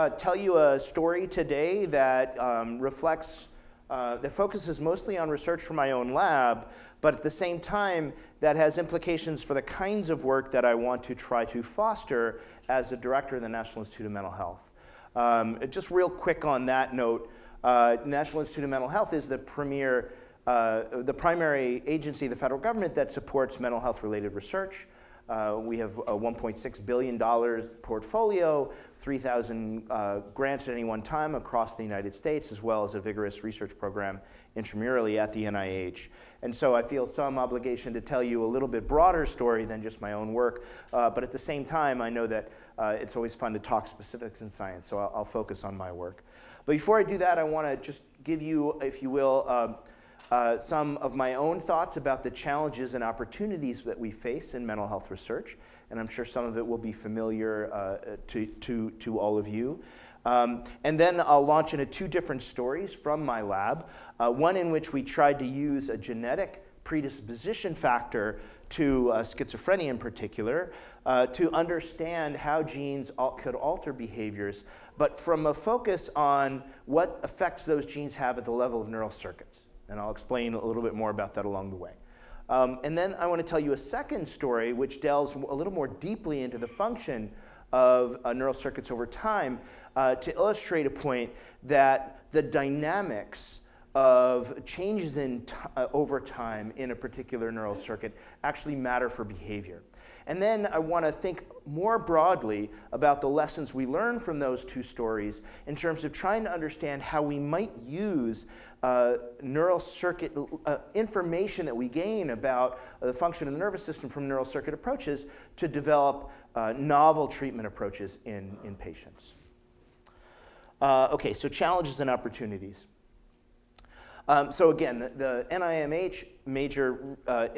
uh, tell you a story today that um, reflects, uh, that focuses mostly on research from my own lab, but at the same time, that has implications for the kinds of work that I want to try to foster as the director of the National Institute of Mental Health. Um, just real quick on that note, uh, National Institute of Mental Health is the premier, uh, the primary agency of the federal government that supports mental health related research. Uh, we have a $1.6 billion portfolio, 3,000 uh, grants at any one time across the United States, as well as a vigorous research program intramurally at the NIH. And so I feel some obligation to tell you a little bit broader story than just my own work, uh, but at the same time, I know that uh, it's always fun to talk specifics in science, so I'll, I'll, focus on my work. But before I do that, I want to just give you, if you will, uh, some of my own thoughts about the challenges and opportunities that we face in mental health research, and I'm sure some of it will be familiar uh, to, to, to all of you. Um, and then I'll launch into two different stories from my lab, uh, one in which we tried to use a genetic predisposition factor to uh, schizophrenia in particular, uh, to understand how genes al could alter behaviors, but from a focus on what effects those genes have at the level of neural circuits. And I'll explain a little bit more about that along the way. Um, and then I want to tell you a second story which delves a little more deeply into the function of uh, neural circuits over time uh, to illustrate a point that the dynamics of changes in uh, over time in a particular neural circuit actually matter for behavior. And then I want to think more broadly about the lessons we learn from those two stories in terms of trying to understand how we might use uh, neural circuit uh, information that we gain about uh, the function of the nervous system from neural circuit approaches to develop uh, novel treatment approaches in, in patients. Uh, okay, so challenges and opportunities. Um, so again, the, the NIMH major, uh,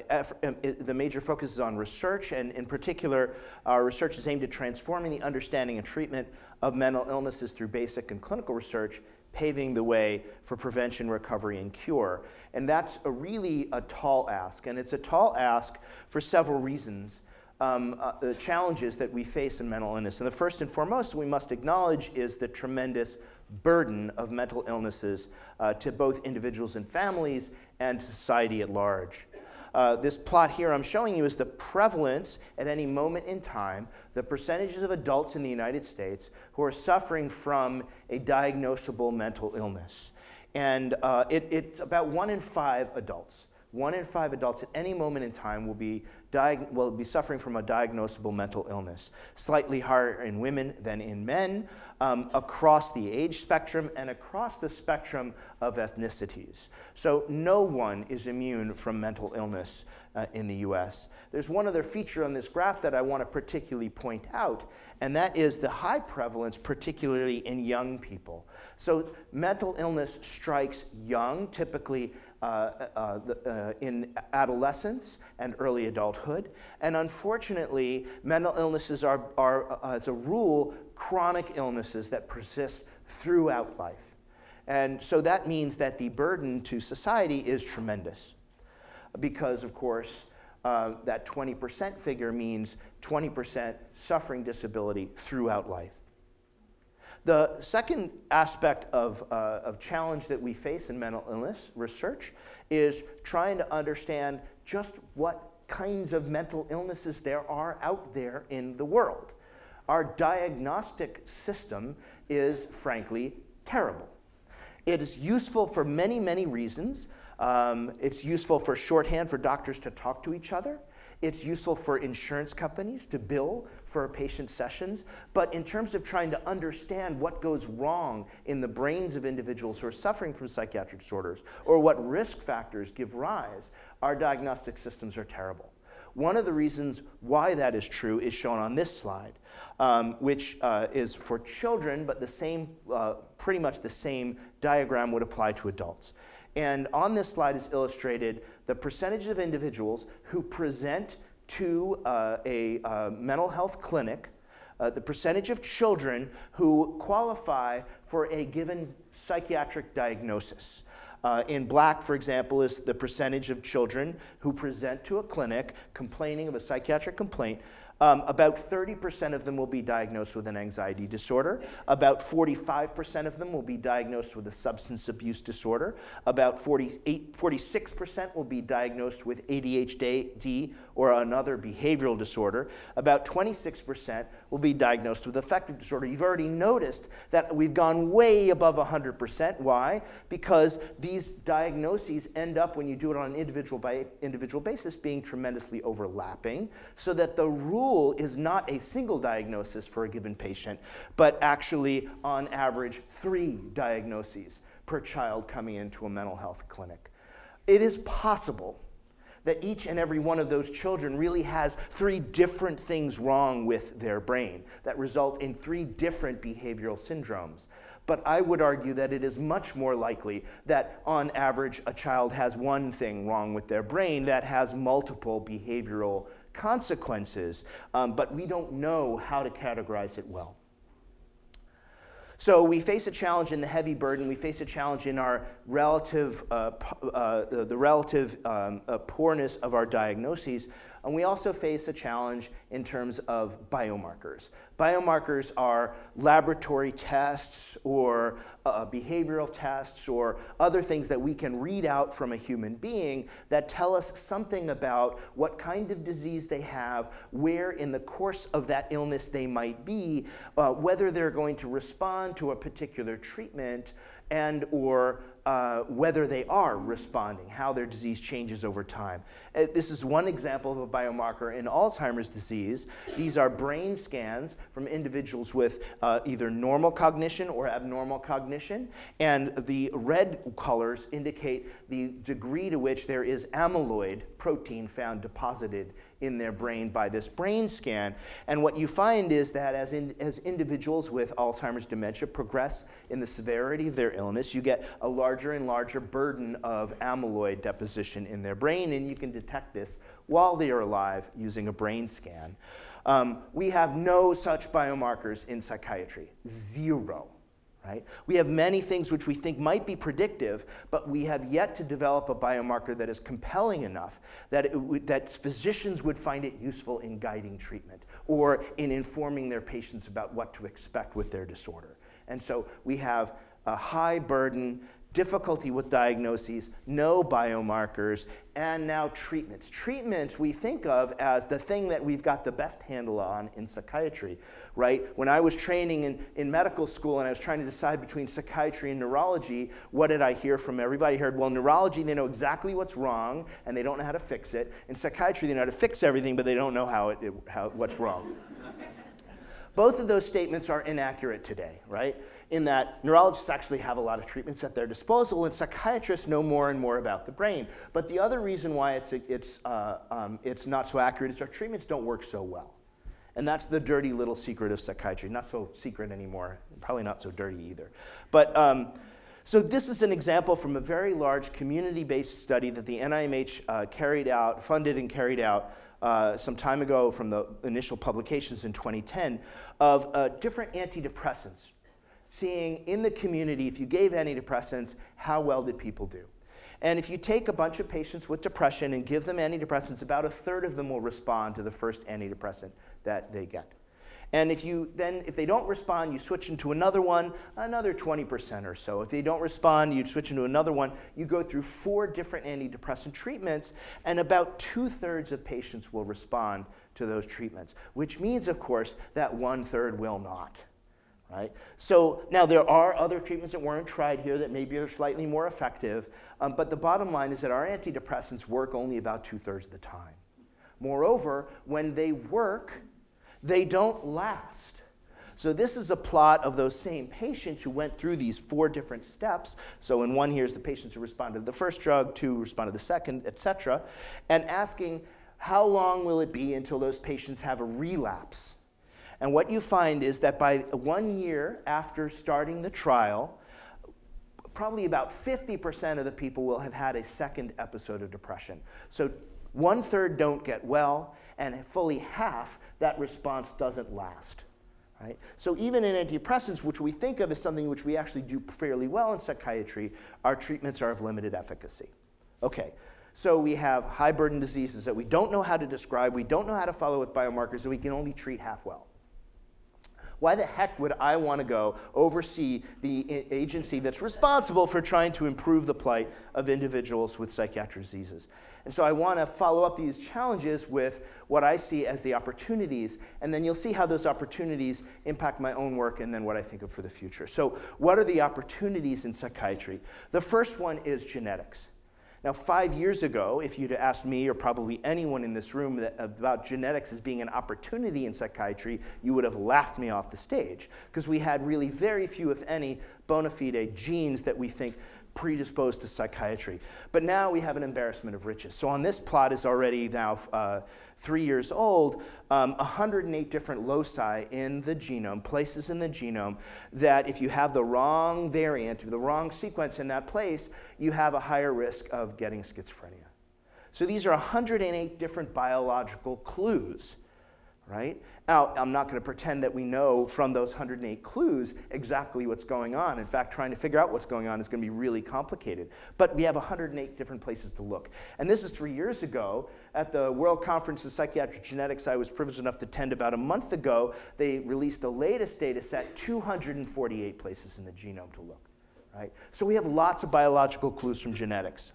um, the major focus is on research, and in particular, our research is aimed at transforming the understanding and treatment of mental illnesses through basic and clinical research, paving the way for prevention, recovery, and cure. And that's a really a tall ask, and it's a tall ask for several reasons. Um, uh, the challenges that we face in mental illness. And the first and foremost we must acknowledge is the tremendous burden of mental illnesses uh, to both individuals and families and society at large. Uh, this plot here I'm showing you is the prevalence at any moment in time, the percentages of adults in the United States who are suffering from a diagnosable mental illness. And uh, it, it's about one in five adults. One in five adults at any moment in time will be, will be suffering from a diagnosable mental illness, slightly higher in women than in men, um, across the age spectrum and across the spectrum of ethnicities. So no one is immune from mental illness uh, in the US. There's one other feature on this graph that I want to particularly point out, and that is the high prevalence, particularly in young people. So mental illness strikes young, typically uh, uh, uh, in adolescence and early adulthood. And unfortunately, mental illnesses are, are as a rule, chronic illnesses that persist throughout life. And so that means that the burden to society is tremendous. Because, of course, uh, that 20% figure means 20% suffering disability throughout life. The second aspect of, uh, of challenge that we face in mental illness research is trying to understand just what kinds of mental illnesses there are out there in the world. Our diagnostic system is, frankly, terrible. It is useful for many, many reasons. Um, it's useful for shorthand for doctors to talk to each other. It's useful for insurance companies to bill for patient sessions. But in terms of trying to understand what goes wrong in the brains of individuals who are suffering from psychiatric disorders or what risk factors give rise, our diagnostic systems are terrible. One of the reasons why that is true is shown on this slide, um, which uh, is for children, but the same, uh, pretty much the same diagram would apply to adults. And on this slide is illustrated the percentage of individuals who present to uh, a uh, mental health clinic, uh, the percentage of children who qualify for a given psychiatric diagnosis. Uh, in black, for example, is the percentage of children who present to a clinic complaining of a psychiatric complaint Um, about 30% of them will be diagnosed with an anxiety disorder. About 45% of them will be diagnosed with a substance abuse disorder. About 48, 46% will be diagnosed with ADHD or another behavioral disorder. About 26% will be diagnosed with affective disorder. You've already noticed that we've gone way above 100%. Why? Because these diagnoses end up, when you do it on an individual by individual basis, being tremendously overlapping, so that the rule is not a single diagnosis for a given patient, but actually, on average, three diagnoses per child coming into a mental health clinic. It is possible that each and every one of those children really has three different things wrong with their brain that result in three different behavioral syndromes. But I would argue that it is much more likely that, on average, a child has one thing wrong with their brain that has multiple behavioral consequences, um, but we don't know how to categorize it well. So we face a challenge in the heavy burden. We face a challenge in our relative, uh, uh, the relative um, uh, poorness of our diagnoses. And we also face a challenge in terms of biomarkers. Biomarkers are laboratory tests or uh, behavioral tests or other things that we can read out from a human being that tell us something about what kind of disease they have, where in the course of that illness they might be, uh, whether they're going to respond to a particular treatment, and or uh, whether they are responding, how their disease changes over time. Uh, this is one example of a biomarker in Alzheimer's disease. These are brain scans from individuals with uh, either normal cognition or abnormal cognition, and the red colors indicate the degree to which there is amyloid protein found deposited in their brain by this brain scan. And what you find is that as, in, as individuals with Alzheimer's dementia progress in the severity of their illness, you get a larger and larger burden of amyloid deposition in their brain, and you can detect this while they are alive using a brain scan. Um, we have no such biomarkers in psychiatry, zero right? We have many things which we think might be predictive, but we have yet to develop a biomarker that is compelling enough that, that physicians would find it useful in guiding treatment or in informing their patients about what to expect with their disorder. And so we have a high burden, difficulty with diagnoses, no biomarkers, and now treatments. Treatments we think of as the thing that we've got the best handle on in psychiatry, right? When I was training in, in medical school and I was trying to decide between psychiatry and neurology, what did I hear from everybody? I heard, well, neurology, they know exactly what's wrong and they don't know how to fix it. In psychiatry, they know how to fix everything, but they don't know how it, it how, what's wrong. Both of those statements are inaccurate today, right? In that neurologists actually have a lot of treatments at their disposal, and psychiatrists know more and more about the brain. But the other reason why it's, it's, uh, um, it's not so accurate is our treatments don't work so well. And that's the dirty little secret of psychiatry. Not so secret anymore, probably not so dirty either. But um, so this is an example from a very large community-based study that the NIMH uh, carried out, funded and carried out uh, some time ago from the initial publications in 2010 of uh, different antidepressants, seeing in the community, if you gave antidepressants, how well did people do. And if you take a bunch of patients with depression and give them antidepressants, about a third of them will respond to the first antidepressant that they get. And if you then, if they don't respond, you switch into another one, another 20% or so. If they don't respond, you switch into another one. You go through four different antidepressant treatments, and about two thirds of patients will respond to those treatments, which means, of course, that one third will not. Right? So now there are other treatments that weren't tried here that maybe are slightly more effective, um, but the bottom line is that our antidepressants work only about two thirds of the time. Moreover, when they work, they don't last. So this is a plot of those same patients who went through these four different steps. So in one, here's the patients who responded to the first drug, two responded to the second, et cetera, and asking how long will it be until those patients have a relapse? And what you find is that by one year after starting the trial, probably about 50% of the people will have had a second episode of depression. So one third don't get well, and fully half that response doesn't last. Right? So even in antidepressants, which we think of as something which we actually do fairly well in psychiatry, our treatments are of limited efficacy. Okay, So we have high burden diseases that we don't know how to describe, we don't know how to follow with biomarkers, and we can only treat half well. Why the heck would I want to go oversee the agency that's responsible for trying to improve the plight of individuals with psychiatric diseases? And so I want to follow up these challenges with what I see as the opportunities, and then you'll see how those opportunities impact my own work and then what I think of for the future. So, what are the opportunities in psychiatry? The first one is genetics. Now, five years ago, if you'd asked me or probably anyone in this room that, about genetics as being an opportunity in psychiatry, you would have laughed me off the stage. Because we had really very few, if any, bona fide genes that we think predisposed to psychiatry. But now we have an embarrassment of riches. So on this plot is already now uh, three years old, um, 108 different loci in the genome, places in the genome, that if you have the wrong variant, the wrong sequence in that place, you have a higher risk of getting schizophrenia. So these are 108 different biological clues right? Now, I'm not going to pretend that we know from those 108 clues exactly what's going on. In fact, trying to figure out what's going on is going to be really complicated. But we have 108 different places to look. And this is three years ago at the World Conference of Psychiatric Genetics I was privileged enough to attend about a month ago. They released the latest data set, 248 places in the genome to look, right? So we have lots of biological clues from genetics.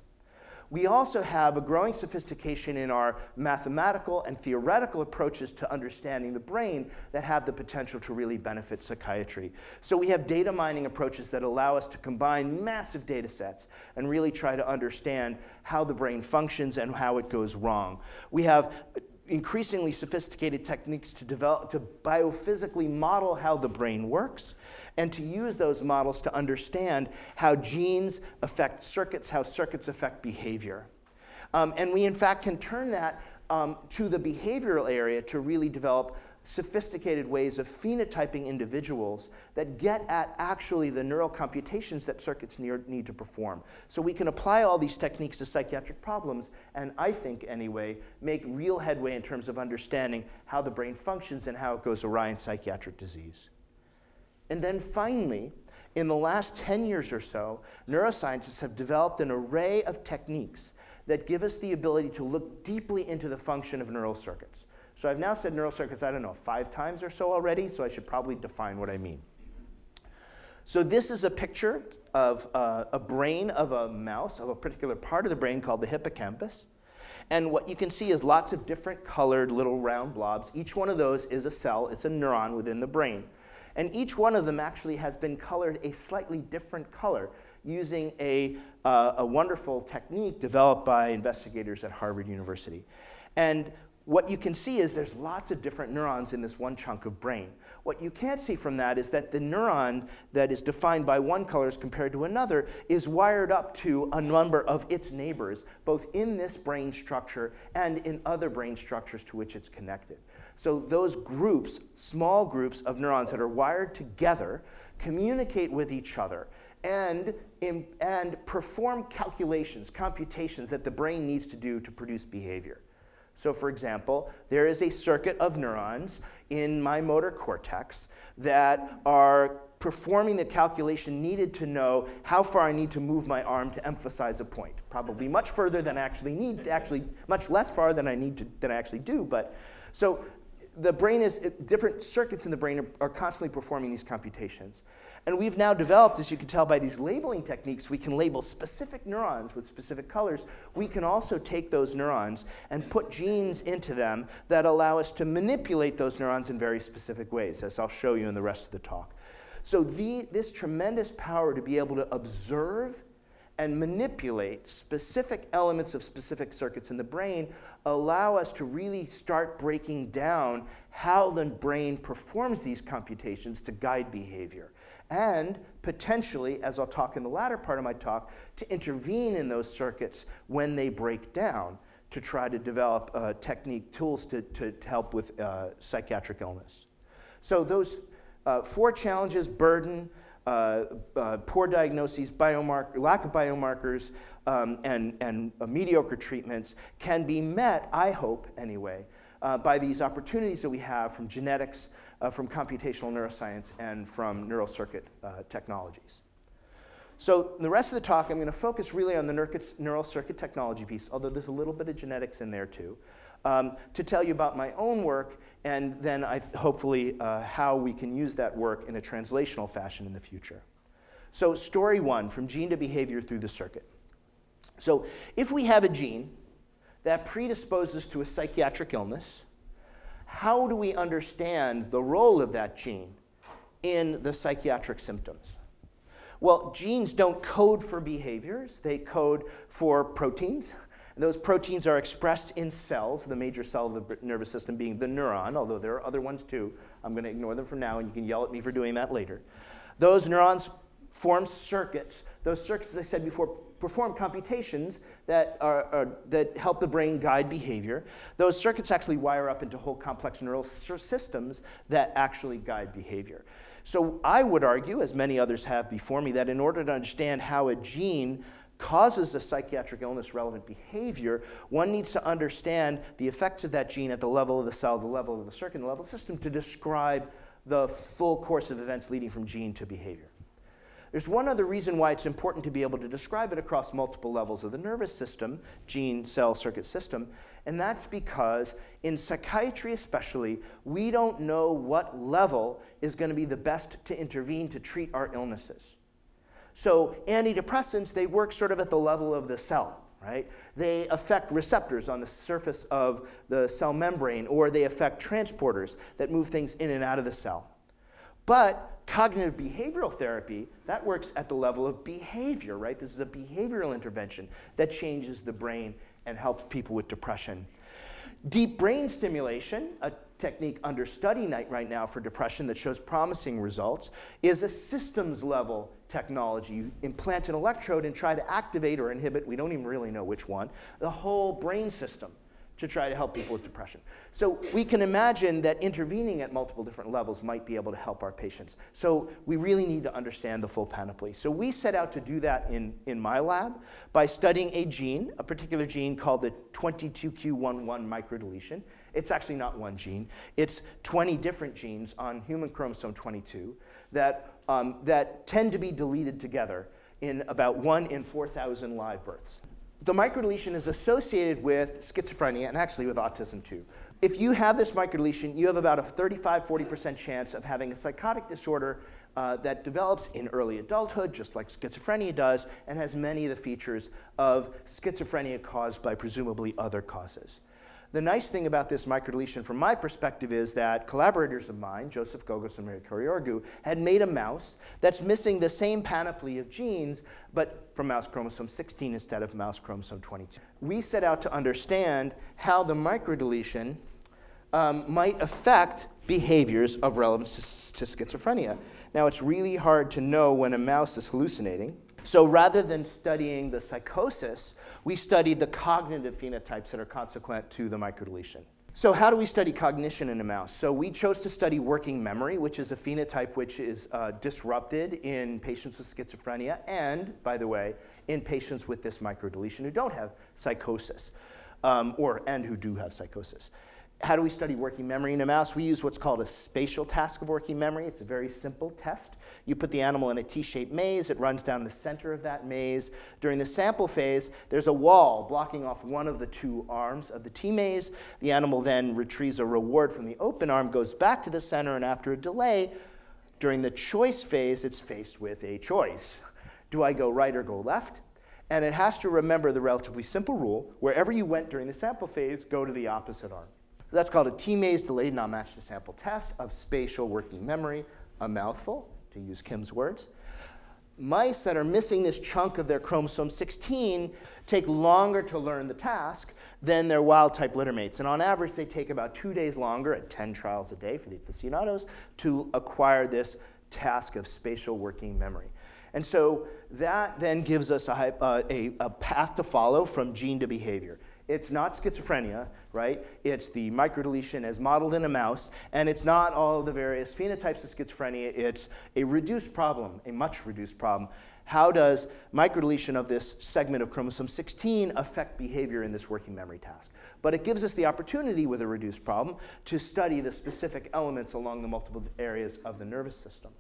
We also have a growing sophistication in our mathematical and theoretical approaches to understanding the brain that have the potential to really benefit psychiatry. So we have data mining approaches that allow us to combine massive data sets and really try to understand how the brain functions and how it goes wrong. We have increasingly sophisticated techniques to develop to biophysically model how the brain works and to use those models to understand how genes affect circuits, how circuits affect behavior. Um, and we, in fact, can turn that um, to the behavioral area to really develop sophisticated ways of phenotyping individuals that get at actually the neural computations that circuits need to perform. So we can apply all these techniques to psychiatric problems, and I think, anyway, make real headway in terms of understanding how the brain functions and how it goes awry in psychiatric disease. And then finally, in the last 10 years or so, neuroscientists have developed an array of techniques that give us the ability to look deeply into the function of neural circuits. So I've now said neural circuits, I don't know, five times or so already, so I should probably define what I mean. So this is a picture of uh, a brain of a mouse, of a particular part of the brain called the hippocampus. And what you can see is lots of different colored little round blobs. Each one of those is a cell, it's a neuron within the brain. And each one of them actually has been colored a slightly different color using a, uh, a wonderful technique developed by investigators at Harvard University. And what you can see is there's lots of different neurons in this one chunk of brain. What you can't see from that is that the neuron that is defined by one color as compared to another is wired up to a number of its neighbors, both in this brain structure and in other brain structures to which it's connected. So those groups, small groups of neurons that are wired together, communicate with each other and, and perform calculations, computations that the brain needs to do to produce behavior. So for example, there is a circuit of neurons in my motor cortex that are performing the calculation needed to know how far I need to move my arm to emphasize a point. Probably mm-hmm. much further than I actually need, actually much less far than I need to, than I actually do. But so the brain is, different circuits in the brain are, are, constantly performing these computations. And we've now developed, as you can tell by these labeling techniques, we can label specific neurons with specific colors. We can also take those neurons and put genes into them that allow us to manipulate those neurons in very specific ways, as I'll show you in the rest of the talk. So the, this tremendous power to be able to observe and manipulate specific elements of specific circuits in the brain allow us to really start breaking down how the brain performs these computations to guide behavior. And potentially, as I'll talk in the latter part of my talk, to intervene in those circuits when they break down to try to develop uh, technique tools to, to, help with uh, psychiatric illness. So those uh, four challenges, burden, uh, uh, poor diagnoses, biomarker, lack of biomarkers, um, and, and uh, mediocre treatments can be met, I hope anyway, by these opportunities that we have from genetics, uh, from computational neuroscience, and from neural circuit uh, technologies. So the rest of the talk, I'm going to focus really on the neural circuit technology piece, although there's a little bit of genetics in there too, um, to tell you about my own work and then I, hopefully uh, how we can use that work in a translational fashion in the future. So story one, from gene to behavior through the circuit. So if we have a gene that predisposes to a psychiatric illness, how do we understand the role of that gene in the psychiatric symptoms? Well, genes don't code for behaviors, they code for proteins. And those proteins are expressed in cells, the major cell of the nervous system being the neuron, although there are other ones too. I'm going to ignore them for now, and you can yell at me for doing that later. Those neurons form circuits. Those circuits, as I said before, perform computations that, are, are, that help the brain guide behavior. Those circuits actually wire up into whole complex neural systems that actually guide behavior. So I would argue, as many others have before me, that in order to understand how a gene causes a psychiatric illness relevant behavior, one needs to understand the effects of that gene at the level of the cell, the level of the circuit, the level of the system to describe the full course of events leading from gene to behavior. There's one other reason why it's important to be able to describe it across multiple levels of the nervous system, gene, cell, circuit system, and that's because in psychiatry especially, we don't know what level is going to be the best to intervene to treat our illnesses. So antidepressants, they work sort of at the level of the cell, right? They affect receptors on the surface of the cell membrane, or they affect transporters that move things in and out of the cell. But cognitive behavioral therapy, that works at the level of behavior, right? This is a behavioral intervention that changes the brain and helps people with depression. Deep brain stimulation, a technique under study right now for depression that shows promising results, is a systems level technology. You implant an electrode and try to activate or inhibit, we don't even really know which one, the whole brain system to try to help people with depression. So we can imagine that intervening at multiple different levels might be able to help our patients. So we really need to understand the full panoply. So we set out to do that in, in my lab by studying a gene, a particular gene called the 22q11 microdeletion. It's actually not one gene. It's 20 different genes on human chromosome 22 that, um, that tend to be deleted together in about 1 in 4,000 live births the microdeletion is associated with schizophrenia and actually with autism too. If you have this microdeletion, you have about a 35 40% chance of having a psychotic disorder uh, that develops in early adulthood, just like schizophrenia does, and has many of the features of schizophrenia caused by presumably other causes. The nice thing about this microdeletion from my perspective is that collaborators of mine, Joseph Gogos and Maria Karayiorgou, had made a mouse that's missing the same panoply of genes, but from mouse chromosome 16 instead of mouse chromosome 22. We set out to understand how the microdeletion um, might affect behaviors of relevance to, to schizophrenia. Now, it's really hard to know when a mouse is hallucinating, so rather than studying the psychosis, we studied the cognitive phenotypes that are consequent to the microdeletion. So how do we study cognition in a mouse? So we chose to study working memory, which is a phenotype which is uh, disrupted in patients with schizophrenia and, by the way, in patients with this microdeletion who don't have psychosis, um, or and who do have psychosis. How do we study working memory in a mouse? We use what's called a spatial task of working memory. It's a very simple test. You put the animal in a T-shaped maze. It runs down the center of that maze. During the sample phase, there's a wall blocking off one of the two arms of the T-maze. The animal then retrieves a reward from the open arm, goes back to the center, and after a delay, during the choice phase, it's faced with a choice. Do I go right or go left? And it has to remember the relatively simple rule, wherever you went during the sample phase, go to the opposite arm. That's called a T-maze delayed non-matched to sample test of spatial working memory, a mouthful, to use Kim's words. Mice that are missing this chunk of their chromosome 16 take longer to learn the task than their wild type littermates. And on average, they take about two days longer at 10 trials a day for the aficionados to acquire this task of spatial working memory. And so that then gives us a, uh, a, a path to follow from gene to behavior. It's not schizophrenia, right? It's the microdeletion as modeled in a mouse, and it's not all the various phenotypes of schizophrenia. It's a reduced problem, a much reduced problem. How does microdeletion of this segment of chromosome 16 affect behavior in this working memory task? But it gives us the opportunity with a reduced problem to study the specific elements along the multiple areas of the nervous system.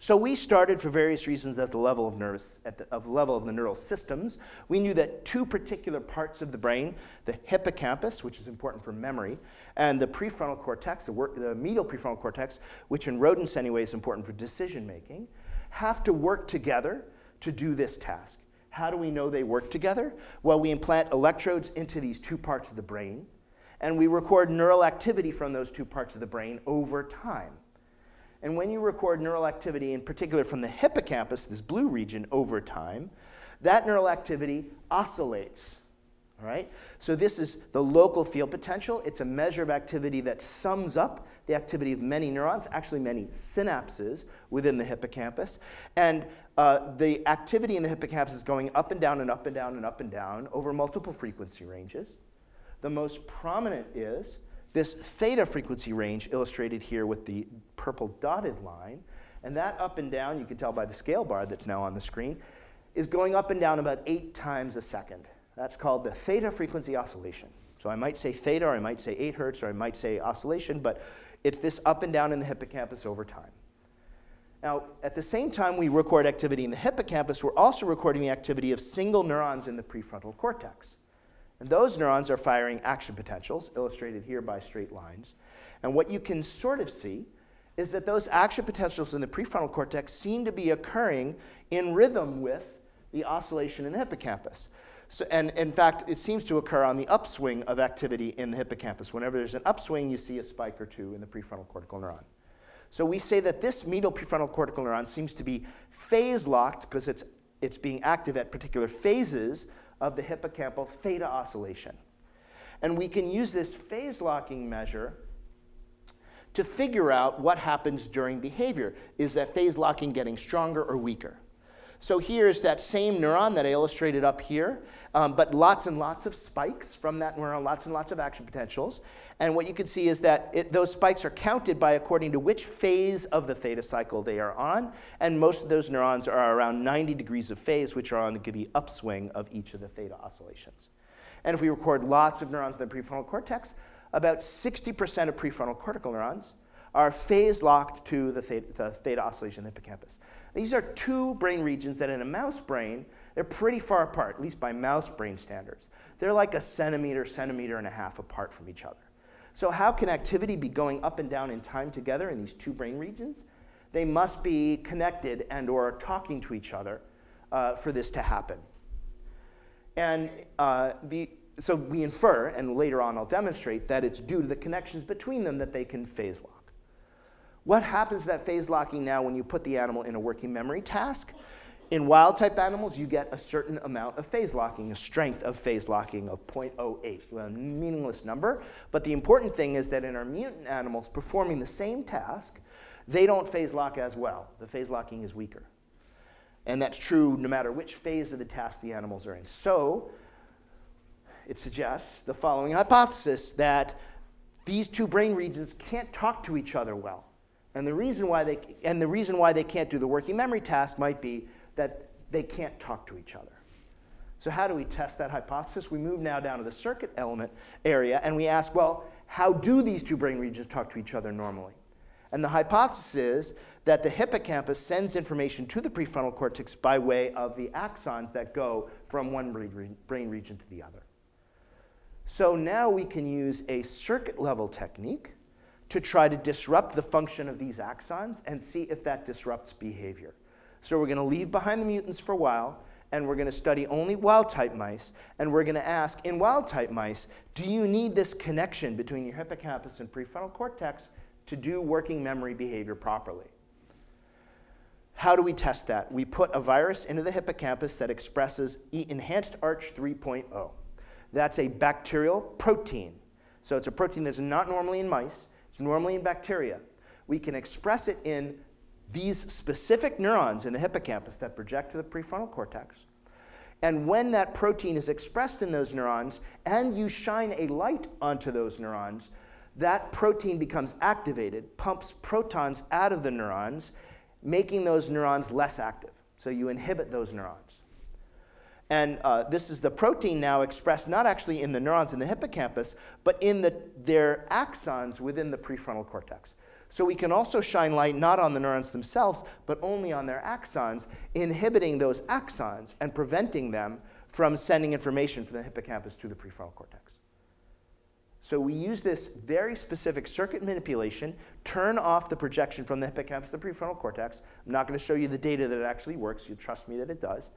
So we started for various reasons at the level of nervous, at the of level of the neural systems. We knew that two particular parts of the brain, the hippocampus, which is important for memory, and the prefrontal cortex, the, work, the medial prefrontal cortex, which in rodents anyway is important for decision making, have to work together to do this task. How do we know they work together? Well, we implant electrodes into these two parts of the brain, and we record neural activity from those two parts of the brain over time. And when you record neural activity, in particular from the hippocampus, this blue region, over time, that neural activity oscillates. All right? So this is the local field potential. It's a measure of activity that sums up the activity of many neurons, actually many synapses within the hippocampus. And uh, the activity in the hippocampus is going up and down and up and down and up and down over multiple frequency ranges. The most prominent is this theta frequency range illustrated here with the purple dotted line. And that up and down, you can tell by the scale bar that's now on the screen, is going up and down about eight times a second. That's called the theta frequency oscillation. So I might say theta, or I might say 8 hertz, or I might say oscillation, but it's this up and down in the hippocampus over time. Now, at the same time we record activity in the hippocampus, we're also recording the activity of single neurons in the prefrontal cortex. And those neurons are firing action potentials, illustrated here by straight lines. And what you can sort of see is that those action potentials in the prefrontal cortex seem to be occurring in rhythm with the oscillation in the hippocampus. So, and in fact, it seems to occur on the upswing of activity in the hippocampus. Whenever there's an upswing, you see a spike or two in the prefrontal cortical neuron. So we say that this medial prefrontal cortical neuron seems to be phase locked because it's, it's being active at particular phases of the hippocampal theta oscillation. And we can use this phase locking measure to figure out what happens during behavior. Is that phase locking getting stronger or weaker? So here's that same neuron that I illustrated up here, um, but lots and lots of spikes from that neuron, lots and lots of action potentials. And what you can see is that it, those spikes are counted by according to which phase of the theta cycle they are on. And most of those neurons are around 90 degrees of phase, which are on the upswing of each of the theta oscillations. And if we record lots of neurons in the prefrontal cortex, about 60% of prefrontal cortical neurons are phase locked to the theta, the theta oscillation in the hippocampus. These are two brain regions that in a mouse brain, they're pretty far apart, at least by mouse brain standards. They're like a centimeter, centimeter and a half apart from each other. So how can activity be going up and down in time together in these two brain regions? They must be connected and or talking to each other uh, for this to happen. And uh, the, so we infer, and later on I'll demonstrate, that it's due to the connections between them that they can phase lock. What happens to that phase locking now when you put the animal in a working memory task? In wild type animals, you get a certain amount of phase locking, a strength of phase locking of 0.08, a meaningless number. But the important thing is that in our mutant animals performing the same task, they don't phase lock as well. The phase locking is weaker. And that's true no matter which phase of the task the animals are in. So it suggests the following hypothesis that these two brain regions can't talk to each other well. And the reason why they, and the reason why they can't do the working memory task might be that they can't talk to each other. So how do we test that hypothesis? We move now down to the circuit element area and we ask, well, how do these two brain regions talk to each other normally? And the hypothesis is that the hippocampus sends information to the prefrontal cortex by way of the axons that go from one brain region to the other. So now we can use a circuit level technique to try to disrupt the function of these axons and see if that disrupts behavior. So we're going to leave behind the mutants for a while, and we're going to study only wild-type mice, and we're going to ask, in wild-type mice, do you need this connection between your hippocampus and prefrontal cortex to do working memory behavior properly? How do we test that? We put a virus into the hippocampus that expresses enhanced ARCH 3.0. That's a bacterial protein. So it's a protein that's not normally in mice, normally in bacteria. We can express it in these specific neurons in the hippocampus that project to the prefrontal cortex. And when that protein is expressed in those neurons and you shine a light onto those neurons, that protein becomes activated, pumps protons out of the neurons, making those neurons less active. So you inhibit those neurons. And uh, this is the protein now expressed not actually in the neurons in the hippocampus, but in the, their axons within the prefrontal cortex. So we can also shine light not on the neurons themselves, but only on their axons, inhibiting those axons and preventing them from sending information from the hippocampus to the prefrontal cortex. So we use this very specific circuit manipulation, turn off the projection from the hippocampus to the prefrontal cortex. I'm not going to show you the data that it actually works. You trust me that it does.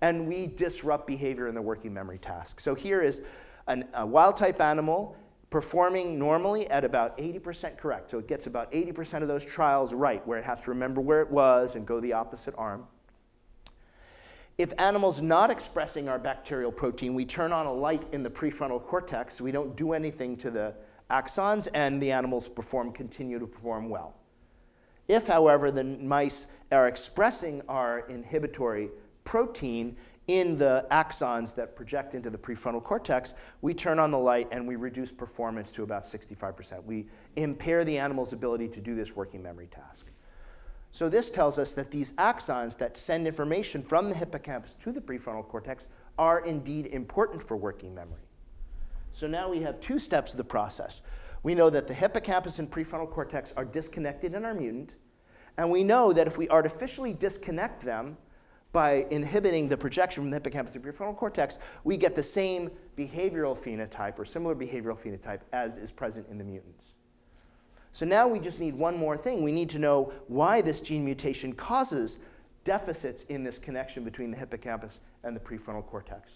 And we disrupt behavior in the working memory task. So here is an, a wild type animal performing normally at about 80% correct. So it gets about 80% of those trials right, where it has to remember where it was and go the opposite arm. If animals not expressing our bacterial protein, we turn on a light in the prefrontal cortex. We don't do anything to the axons, and the animals perform, continue to perform well. If, however, the mice are expressing our inhibitory protein in the axons that project into the prefrontal cortex, we turn on the light and we reduce performance to about 65%. We impair the animal's ability to do this working memory task. So this tells us that these axons that send information from the hippocampus to the prefrontal cortex are indeed important for working memory. So now we have two steps of the process. We know that the hippocampus and prefrontal cortex are disconnected in our mutant, and we know that if we artificially disconnect them by inhibiting the projection from the hippocampus to the prefrontal cortex, we get the same behavioral phenotype or similar behavioral phenotype as is present in the mutants. So now we just need one more thing. We need to know why this gene mutation causes deficits in this connection between the hippocampus and the prefrontal cortex.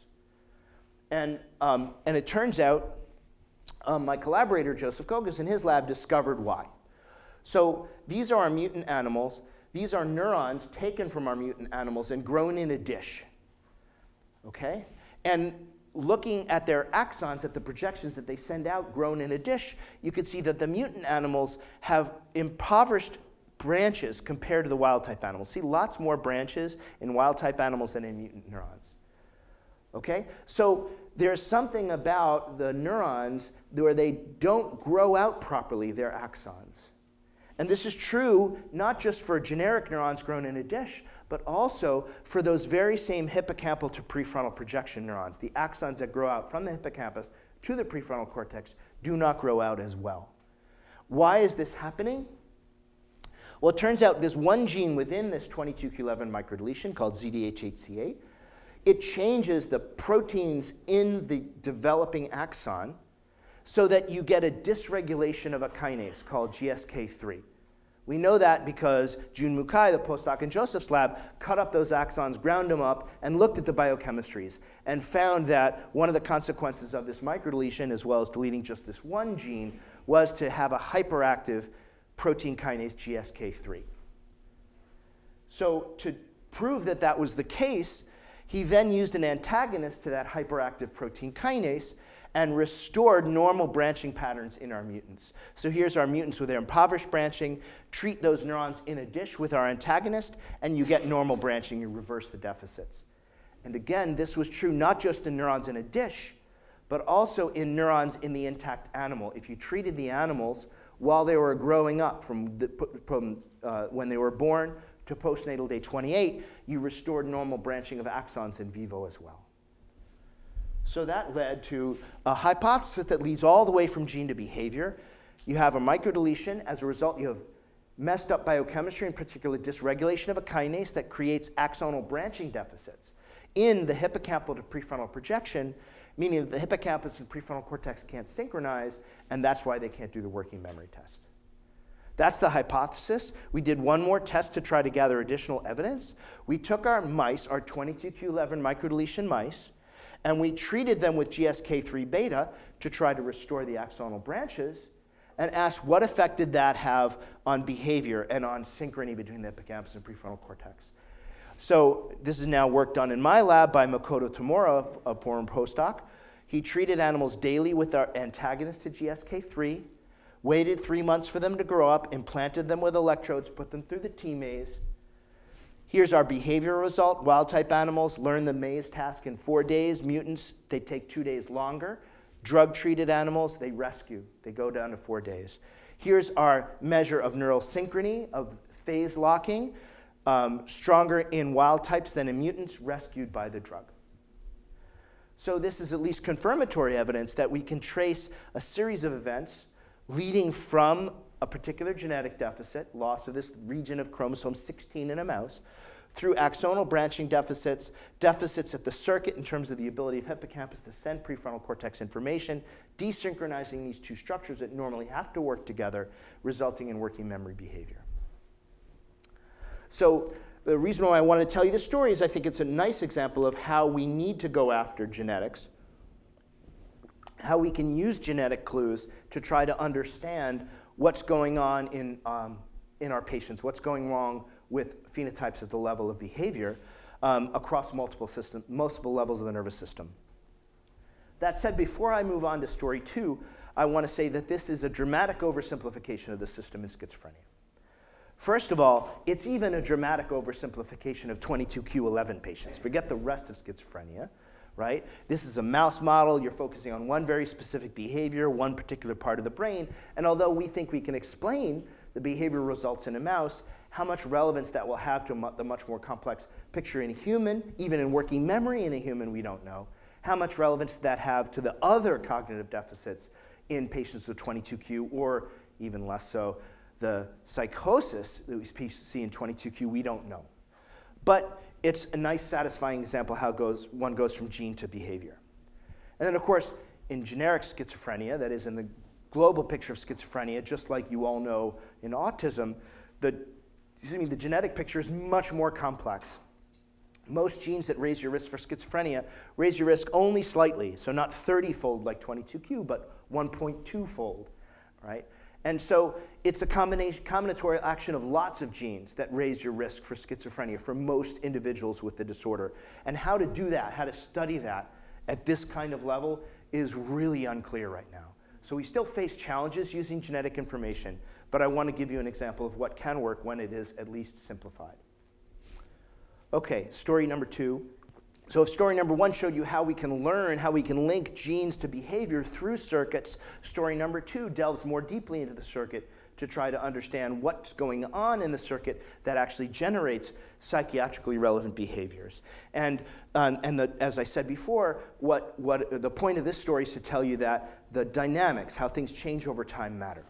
And, um, and it turns out um, my collaborator, Joseph Gogos, in his lab discovered why. So these are our mutant animals. These are neurons taken from our mutant animals and grown in a dish. Okay? And looking at their axons, at the projections that they send out grown in a dish, you can see that the mutant animals have impoverished branches compared to the wild type animals. See lots more branches in wild type animals than in mutant neurons. Okay? So there's something about the neurons where they don't grow out properly their axons. And this is true not just for generic neurons grown in a dish, but also for those very same hippocampal to prefrontal projection neurons. The axons that grow out from the hippocampus to the prefrontal cortex do not grow out as well. Why is this happening? Well, it turns out there's one gene within this 22q11 microdeletion called ZDHHC8. It changes the proteins in the developing axon so that you get a dysregulation of a kinase called GSK3. We know that because Jun Mukai, the postdoc in Joseph's lab, cut up those axons, ground them up, and looked at the biochemistries and found that one of the consequences of this microdeletion, as well as deleting just this one gene, was to have a hyperactive protein kinase GSK3. So to prove that that was the case, he then used an antagonist to that hyperactive protein kinase and restored normal branching patterns in our mutants. So here's our mutants with their impoverished branching. Treat those neurons in a dish with our antagonist, and you get normal branching. You reverse the deficits. And again, this was true not just in neurons in a dish, but also in neurons in the intact animal. If you treated the animals while they were growing up from, the, from uh, when they were born to postnatal day 28, you restored normal branching of axons in vivo as well. So that led to a hypothesis that leads all the way from gene to behavior. You have a microdeletion. As a result, you have messed up biochemistry, in particular dysregulation of a kinase that creates axonal branching deficits in the hippocampal to prefrontal projection, meaning that the hippocampus and prefrontal cortex can't synchronize, and that's why they can't do the working memory test. That's the hypothesis. We did one more test to try to gather additional evidence. We took our mice, our 22q11 microdeletion mice, and we treated them with GSK3 beta to try to restore the axonal branches and asked what effect did that have on behavior and on synchrony between the hippocampus and prefrontal cortex. So this is now work done in my lab by Makoto Tamura, a former postdoc. He treated animals daily with our antagonist to GSK3, waited three months for them to grow up, implanted them with electrodes, put them through the T maze, Here's our behavioral result. Wild type animals learn the maze task in four days. Mutants, they take two days longer. Drug treated animals, they rescue. They go down to four days. Here's our measure of neural synchrony, of phase locking. Um, stronger in wild types than in mutants, rescued by the drug. So this is at least confirmatory evidence that we can trace a series of events leading from a particular genetic deficit, loss of this region of chromosome 16 in a mouse, through axonal branching deficits, deficits at the circuit in terms of the ability of hippocampus to send prefrontal cortex information, desynchronizing these two structures that normally have to work together, resulting in working memory behavior. So the reason why I wanted to tell you this story is I think it's a nice example of how we need to go after genetics, how we can use genetic clues to try to understand what's going on in, um, in our patients, what's going wrong with phenotypes at the level of behavior um, across multiple, system, multiple levels of the nervous system. That said, before I move on to story two, I want to say that this is a dramatic oversimplification of the system in schizophrenia. First of all, it's even a dramatic oversimplification of 22q11 patients. Forget the rest of schizophrenia, right? This is a mouse model. You're focusing on one very specific behavior, one particular part of the brain. And although we think we can explain the behavior results in a mouse, how much relevance that will have to the much more complex picture in a human, even in working memory in a human, we don't know. How much relevance that have to the other cognitive deficits in patients with 22q, or even less so, the psychosis that we see in 22q, we don't know. But it's a nice, satisfying example how goes, one goes from gene to behavior. And then, of course, in generic schizophrenia, that is in the global picture of schizophrenia, just like you all know in autism, the, excuse me, the genetic picture is much more complex. Most genes that raise your risk for schizophrenia raise your risk only slightly, so not 30-fold like 22q, but 1.2-fold, right? And so it's a combination, combinatorial action of lots of genes that raise your risk for schizophrenia for most individuals with the disorder. And how to do that, how to study that at this kind of level is really unclear right now. So we still face challenges using genetic information, but I want to give you an example of what can work when it is at least simplified. Okay, story number two so if story number one showed you how we can learn, how we can link genes to behavior through circuits, story number two delves more deeply into the circuit to try to understand what's going on in the circuit that actually generates psychiatrically relevant behaviors. And, um, and the, as I said before, what, what, the point of this story is to tell you that the dynamics, how things change over time, matter.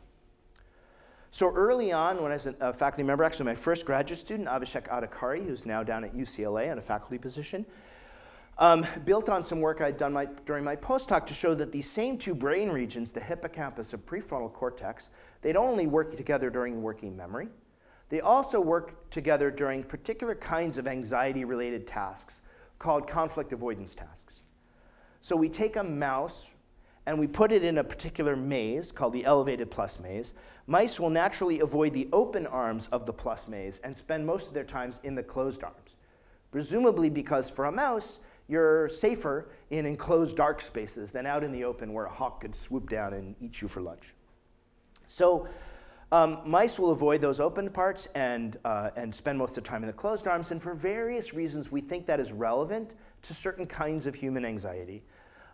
So early on, when I was a faculty member, actually my first graduate student, Avishek Adhikari, who's now down at UCLA in a faculty position, um, built on some work I'd done my, during my postdoc to show that these same two brain regions, the hippocampus and prefrontal cortex, they don't only work together during working memory, they also work together during particular kinds of anxiety-related tasks called conflict avoidance tasks. So we take a mouse and we put it in a particular maze called the elevated plus maze. Mice will naturally avoid the open arms of the plus maze and spend most of their times in the closed arms. Presumably because for a mouse, you're safer in enclosed dark spaces than out in the open where a hawk could swoop down and eat you for lunch. So um, mice will avoid those open parts and, uh, and spend most of the time in the closed arms. And for various reasons, we think that is relevant to certain kinds of human anxiety.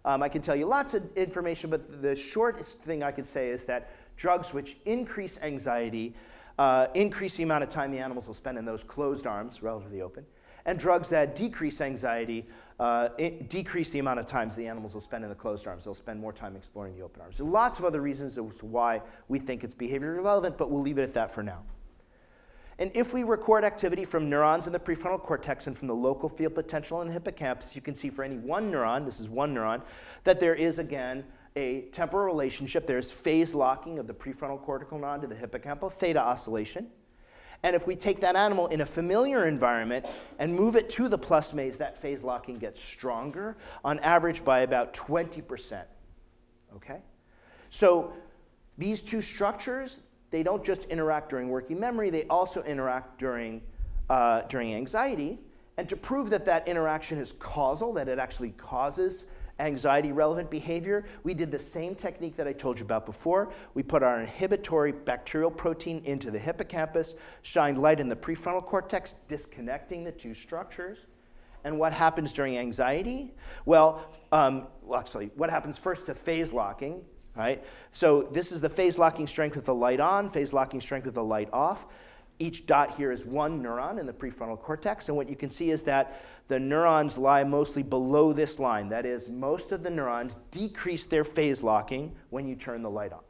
Um, I can tell you lots of information, but the shortest thing I could say is that drugs which increase anxiety uh, increase the amount of time the animals will spend in those closed arms relative to the open. And drugs that decrease anxiety uh, decrease the amount of times the animals will spend in the closed arms. They'll spend more time exploring the open arms. There are lots of other reasons as to why we think it's behaviorally relevant, but we'll leave it at that for now. And if we record activity from neurons in the prefrontal cortex and from the local field potential in the hippocampus, you can see for any one neuron, this is one neuron, that there is again a temporal relationship. There's phase locking of the prefrontal cortical neuron to the hippocampal, theta oscillation. And if we take that animal in a familiar environment and move it to the plus maze, that phase locking gets stronger, on average by about 20%. Okay? So these two structures, they don't just interact during working memory, they also interact during, uh, during anxiety. And to prove that that interaction is causal, that it actually causes anxiety relevant behavior, we did the same technique that I told you about before. We put our inhibitory bacterial protein into the hippocampus, shined light in the prefrontal cortex, disconnecting the two structures. And what happens during anxiety? Well, um, well, actually, what happens first to phase locking, right? So this is the phase locking strength with the light on, phase locking strength with the light off. Each dot here is one neuron in the prefrontal cortex, and what you can see is that the neurons lie mostly below this line. That is, most of the neurons decrease their phase locking when you turn the light on.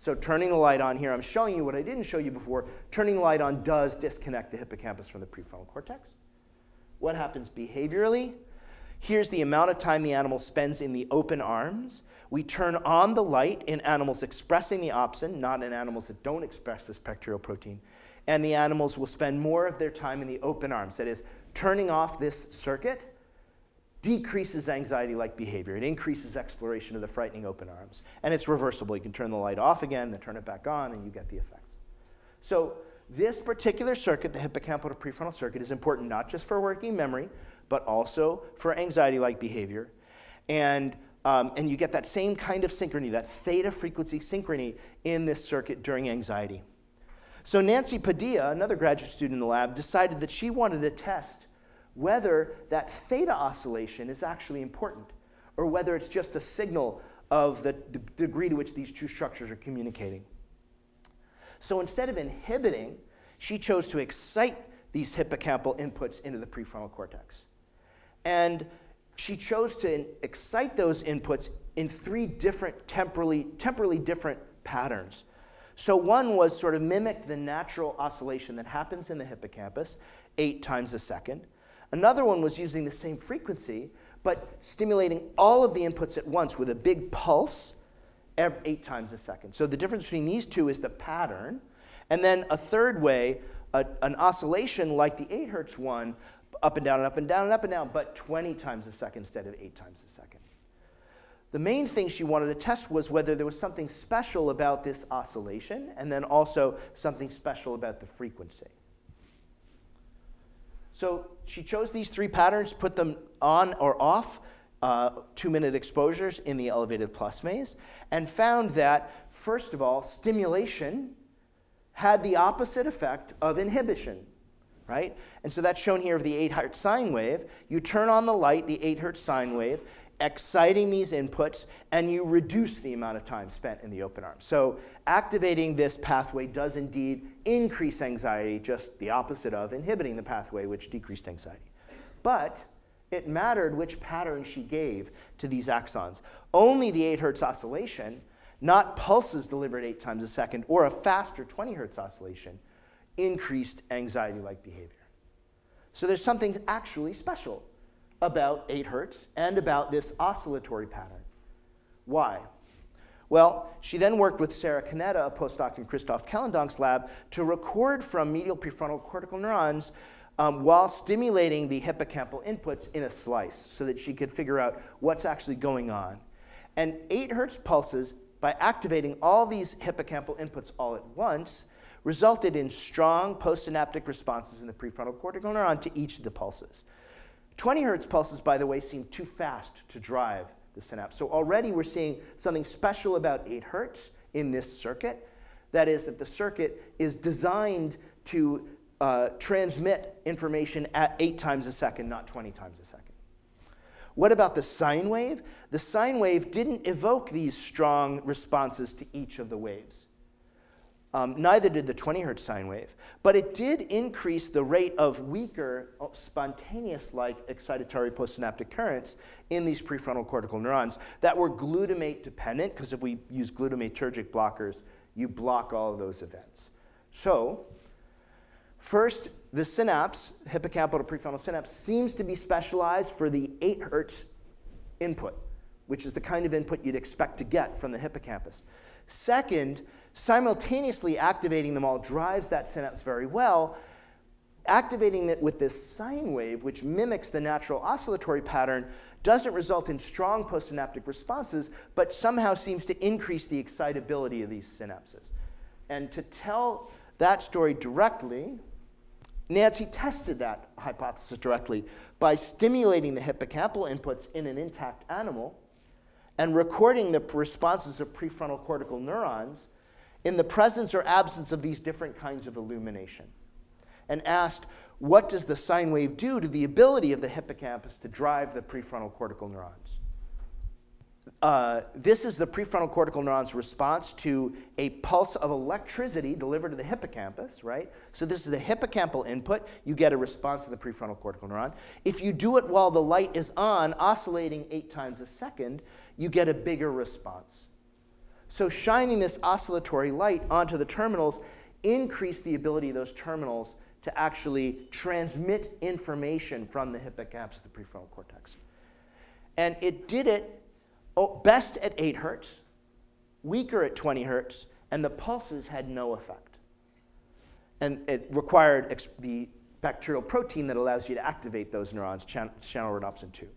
So turning the light on here, I'm showing you what I didn't show you before. Turning the light on does disconnect the hippocampus from the prefrontal cortex. What happens behaviorally? Here's the amount of time the animal spends in the open arms. We turn on the light in animals expressing the opsin, not in animals that don't express this bacterial protein. And the animals will spend more of their time in the open arms. That is, turning off this circuit decreases anxiety-like behavior. It increases exploration of the frightening open arms. And it's reversible. You can turn the light off again, then turn it back on, and you get the effects. So this particular circuit, the hippocampal to prefrontal circuit, is important not just for working memory, but also for anxiety-like behavior. And, um, and you get that same kind of synchrony, that theta frequency synchrony in this circuit during anxiety. So Nancy Padilla, another graduate student in the lab, decided that she wanted to test whether that theta oscillation is actually important or whether it's just a signal of the degree to which these two structures are communicating. So instead of inhibiting, she chose to excite these hippocampal inputs into the prefrontal cortex. And she chose to excite those inputs in three different temporally, temporally different patterns. So one was sort of mimic the natural oscillation that happens in the hippocampus eight times a second. Another one was using the same frequency, but stimulating all of the inputs at once with a big pulse every eight times a second. So the difference between these two is the pattern. And then a third way, a, an oscillation like the 8 hertz one, up and down and up and down and up and down, but 20 times a second instead of 8 times a second. The main thing she wanted to test was whether there was something special about this oscillation and then also something special about the frequency. So she chose these three patterns, put them on or off uh, two minute exposures in the elevated plus maze, and found that, first of all, stimulation had the opposite effect of inhibition, right? And so that's shown here of the 8 hertz sine wave. You turn on the light, the 8 hertz sine wave, exciting these inputs, and you reduce the amount of time spent in the open arm. So activating this pathway does indeed increase anxiety, just the opposite of inhibiting the pathway, which decreased anxiety. But it mattered which pattern she gave to these axons. Only the 8 hertz oscillation, not pulses delivered 8 times a second, or a faster 20 hertz oscillation, increased anxiety-like behavior. So there's something actually special about 8 hertz and about this oscillatory pattern. Why? Well, she then worked with Sarah Canetta, a postdoc in Christoph Kellendonk's lab, to record from medial prefrontal cortical neurons um, while stimulating the hippocampal inputs in a slice so that she could figure out what's actually going on. And 8 hertz pulses, by activating all these hippocampal inputs all at once, resulted in strong postsynaptic responses in the prefrontal cortical neuron to each of the pulses. 20 hertz pulses, by the way, seem too fast to drive the synapse. So already we're seeing something special about 8 hertz in this circuit. That is, that the circuit is designed to uh, transmit information at 8 times a second, not 20 times a second. What about the sine wave? The sine wave didn't evoke these strong responses to each of the waves. Um, neither did the 20 hertz sine wave. But it did increase the rate of weaker, uh, spontaneous-like excitatory postsynaptic currents in these prefrontal cortical neurons that were glutamate dependent, because if we use glutamatergic blockers, you block all of those events. So, first, the synapse, hippocampal to prefrontal synapse, seems to be specialized for the 8 hertz input, which is the kind of input you'd expect to get from the hippocampus. Second, simultaneously activating them all drives that synapse very well. Activating it with this sine wave, which mimics the natural oscillatory pattern, doesn't result in strong postsynaptic responses, but somehow seems to increase the excitability of these synapses. And to tell that story directly, Nancy tested that hypothesis directly by stimulating the hippocampal inputs in an intact animal and recording the responses of prefrontal cortical neurons in the presence or absence of these different kinds of illumination and asked, what does the sine wave do to the ability of the hippocampus to drive the prefrontal cortical neurons? Uh, this is the prefrontal cortical neuron's response to a pulse of electricity delivered to the hippocampus, right? So this is the hippocampal input. You get a response to the prefrontal cortical neuron. If you do it while the light is on, oscillating eight times a second, you get a bigger response. So shining this oscillatory light onto the terminals increased the ability of those terminals to actually transmit information from the hippocampus to the prefrontal cortex. And it did it oh, best at 8 hertz, weaker at 20 hertz, and the pulses had no effect. And it required the bacterial protein that allows you to activate those neurons, channel rhodopsin 2.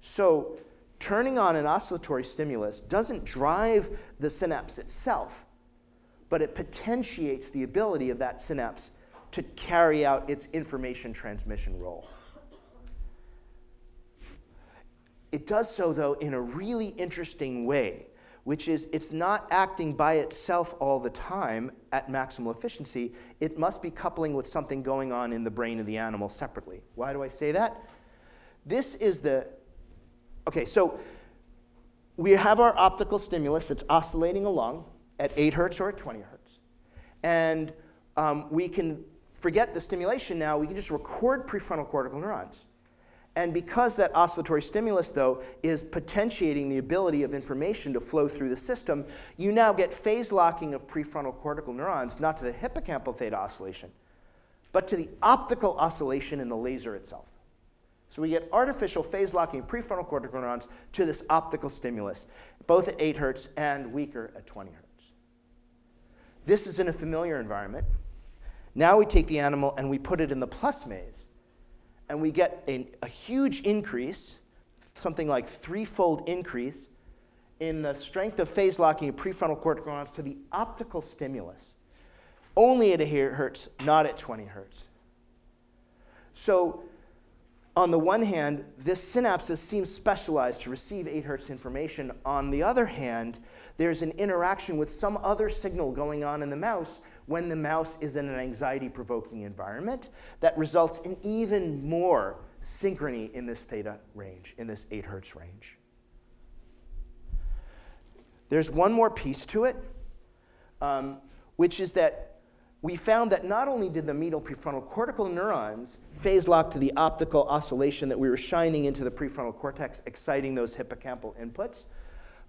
So turning on an oscillatory stimulus doesn't drive the synapse itself, but it potentiates the ability of that synapse to carry out its information transmission role. It does so, though, in a really interesting way, which is it's not acting by itself all the time at maximal efficiency. It must be coupling with something going on in the brain of the animal separately. Why do I say that? This is the, okay, so we have our optical stimulus that's oscillating along at 8 hertz or at 20 hertz. And um, we can forget the stimulation now, we can just record prefrontal cortical neurons. And because that oscillatory stimulus, though, is potentiating the ability of information to flow through the system, you now get phase locking of prefrontal cortical neurons, not to the hippocampal theta oscillation, but to the optical oscillation in the laser itself. So we get artificial phase locking prefrontal cortical neurons to this optical stimulus, both at 8 hertz and weaker at 20 hertz. This is in a familiar environment. Now we take the animal and we put it in the plus maze and we get a, a huge increase, something like threefold increase, in the strength of phase locking of prefrontal cortical neurons to the optical stimulus, only at a hertz, not at 20 hertz. So, on the one hand, this synapses seems specialized to receive 8 hertz information. On the other hand, there's an interaction with some other signal going on in the mouse when the mouse is in an anxiety provoking environment that results in even more synchrony in this theta range, in this 8 hertz range. There's one more piece to it, um, which is that we found that not only did the medial prefrontal cortical neurons phase lock to the optical oscillation that we were shining into the prefrontal cortex, exciting those hippocampal inputs,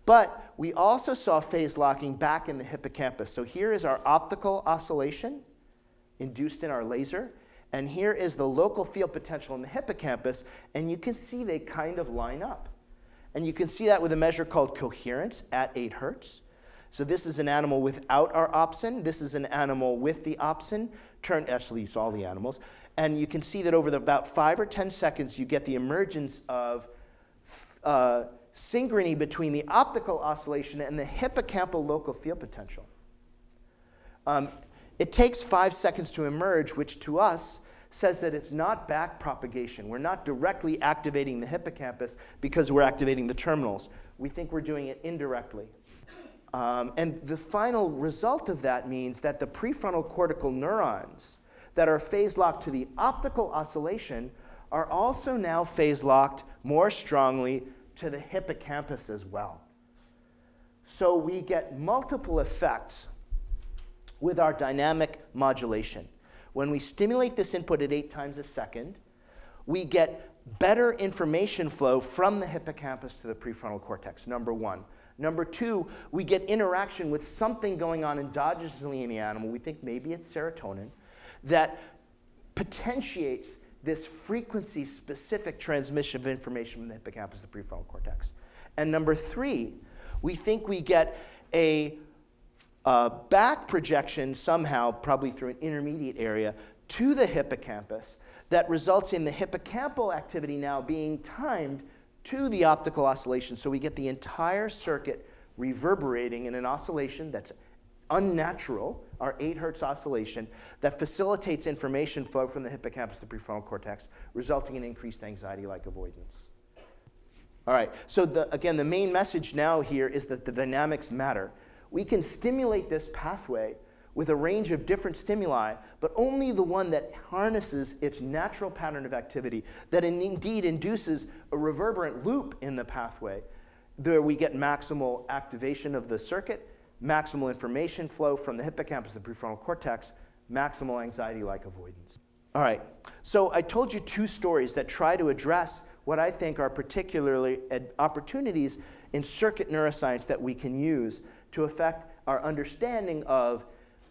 but we also saw phase locking back in the hippocampus. So here is our optical oscillation induced in our laser. And here is the local field potential in the hippocampus. And you can see they kind of line up. And you can see that with a measure called coherence at 8 hertz. So this is an animal without our opsin. This is an animal with the opsin. Turn, actually, it's all the animals. And you can see that over the, about 5 or 10 seconds, you get the emergence of uh, synchrony between the optical oscillation and the hippocampal local field potential. Um, it takes five seconds to emerge, which to us says that it's not back propagation. We're not directly activating the hippocampus because we're activating the terminals. We think we're doing it indirectly. Um, and the final result of that means that the prefrontal cortical neurons that are phase locked to the optical oscillation are also now phase locked more strongly to the hippocampus as well. So we get multiple effects with our dynamic modulation. When we stimulate this input at eight times a second, we get better information flow from the hippocampus to the prefrontal cortex, number one. Number two, we get interaction with something going on endogenously in the animal, we think maybe it's serotonin, that potentiates this frequency specific transmission of information from the hippocampus to the prefrontal cortex. And number three, we think we get a, a back projection somehow, probably through an intermediate area, to the hippocampus that results in the hippocampal activity now being timed to the optical oscillation. So we get the entire circuit reverberating in an oscillation that's unnatural, our 8 hertz oscillation, that facilitates information flow from the hippocampus to the prefrontal cortex, resulting in increased anxiety like avoidance. All right, so the, again, the main message now here is that the dynamics matter. We can stimulate this pathway with a range of different stimuli, but only the one that harnesses its natural pattern of activity, that indeed induces a reverberant loop in the pathway, where we get maximal activation of the circuit maximal information flow from the hippocampus to the prefrontal cortex, maximal anxiety-like avoidance. All right, so I told you two stories that try to address what I think are particularly opportunities in circuit neuroscience that we can use to affect our understanding of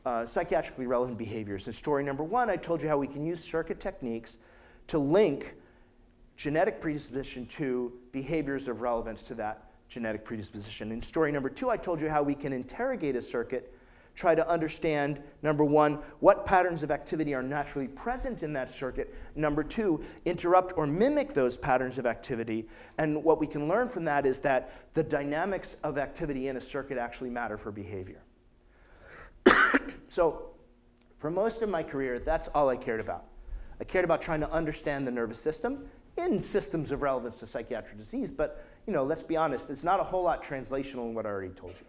uh, psychiatrically relevant behaviors. In story number one, I told you how we can use circuit techniques to link genetic predisposition to behaviors of relevance to that genetic predisposition. In story number two, I told you how we can interrogate a circuit, try to understand, number one, what patterns of activity are naturally present in that circuit. Number two, interrupt or mimic those patterns of activity. And what we can learn from that is that the dynamics of activity in a circuit actually matter for behavior. So, for most of my career, that's all I cared about. I cared about trying to understand the nervous system in systems of relevance to psychiatric disease, but you know, let's be honest, there's not a whole lot translational in what I already told you.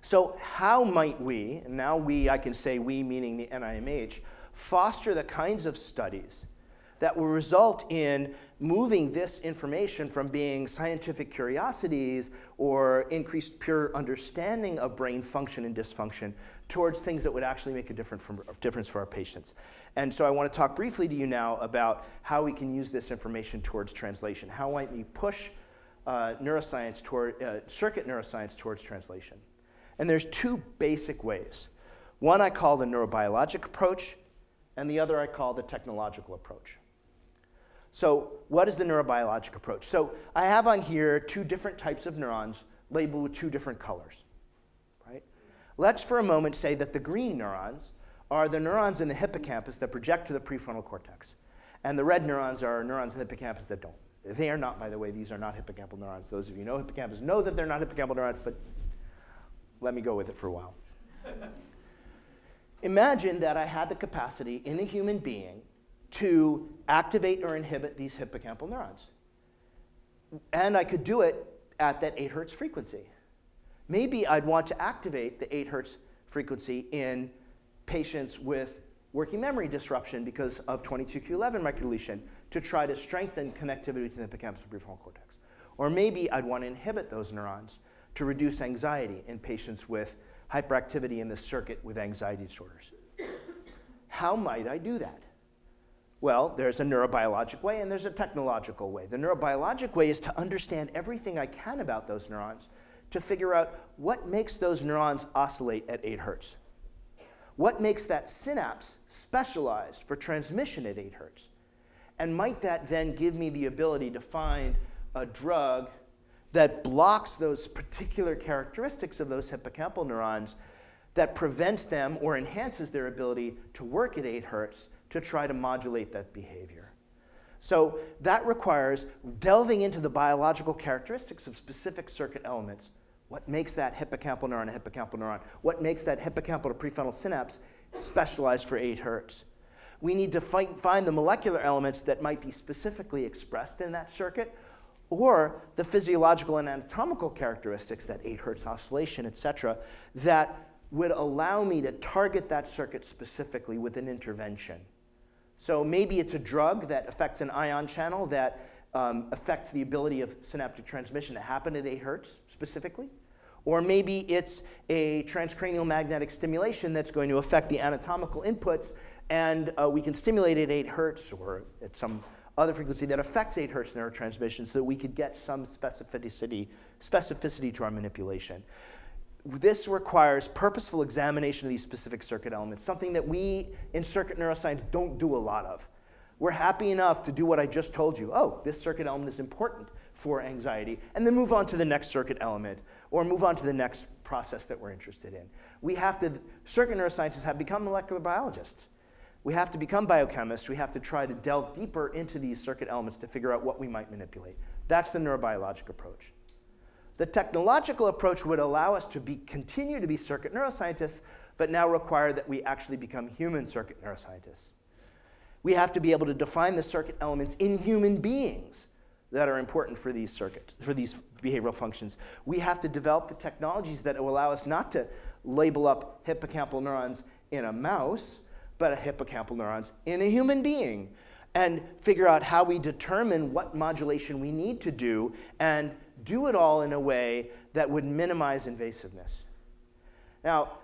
So how might we, and now we, I can say we meaning the NIMH, foster the kinds of studies that will result in moving this information from being scientific curiosities or increased pure understanding of brain function and dysfunction towards things that would actually make a difference for our patients. And so I want to talk briefly to you now about how we can use this information towards translation. How might we push uh, neuroscience toward, uh, circuit neuroscience towards translation? And there's two basic ways. One I call the neurobiologic approach, and the other I call the technological approach. So what is the neurobiologic approach? So I have on here two different types of neurons labeled with two different colors. Right? Let's for a moment say that the green neurons are the neurons in the hippocampus that project to the prefrontal cortex. And the red neurons are neurons in the hippocampus that don't. They are not, by the way, these are not hippocampal neurons. Those of you know hippocampus know that they're not hippocampal neurons, but let me go with it for a while. Imagine that I had the capacity in a human being to activate or inhibit these hippocampal neurons. And I could do it at that 8 hertz frequency. Maybe I'd want to activate the 8 hertz frequency in patients with working memory disruption because of 22q11 microdeletion to try to strengthen connectivity to the hippocampus and prefrontal cortex. Or maybe I'd want to inhibit those neurons to reduce anxiety in patients with hyperactivity in the circuit with anxiety disorders. How might I do that? Well, there's a neurobiologic way and there's a technological way. The neurobiologic way is to understand everything I can about those neurons to figure out what makes those neurons oscillate at 8 hertz. What makes that synapse specialized for transmission at 8 hertz? And might that then give me the ability to find a drug that blocks those particular characteristics of those hippocampal neurons that prevents them or enhances their ability to work at 8 hertz to try to modulate that behavior. So that requires delving into the biological characteristics of specific circuit elements. What makes that hippocampal neuron a hippocampal neuron? What makes that hippocampal to prefrontal synapse specialized for 8 hertz? We need to find, find the molecular elements that might be specifically expressed in that circuit or the physiological and anatomical characteristics, that 8 hertz oscillation, et cetera, that would allow me to target that circuit specifically with an intervention. So maybe it's a drug that affects an ion channel that um, affects the ability of synaptic transmission to happen at 8 hertz specifically. Or maybe it's a transcranial magnetic stimulation that's going to affect the anatomical inputs and uh, we can stimulate at 8 hertz or at some other frequency that affects 8 hertz neurotransmission so that we could get some specificity, specificity to our manipulation this requires purposeful examination of these specific circuit elements, something that we in circuit neuroscience don't do a lot of. We're happy enough to do what I just told you. Oh, this circuit element is important for anxiety, and then move on to the next circuit element, or move on to the next process that we're interested in. We have to, circuit neuroscientists have become molecular biologists. We have to become biochemists. We have to try to delve deeper into these circuit elements to figure out what we might manipulate. That's the neurobiologic approach. The technological approach would allow us to be, continue to be circuit neuroscientists, but now require that we actually become human circuit neuroscientists. We have to be able to define the circuit elements in human beings that are important for these circuits, for these behavioral functions. We have to develop the technologies that will allow us not to label up hippocampal neurons in a mouse, but a hippocampal neurons in a human being and figure out how we determine what modulation we need to do and do it all in a way that would minimize invasiveness. Now,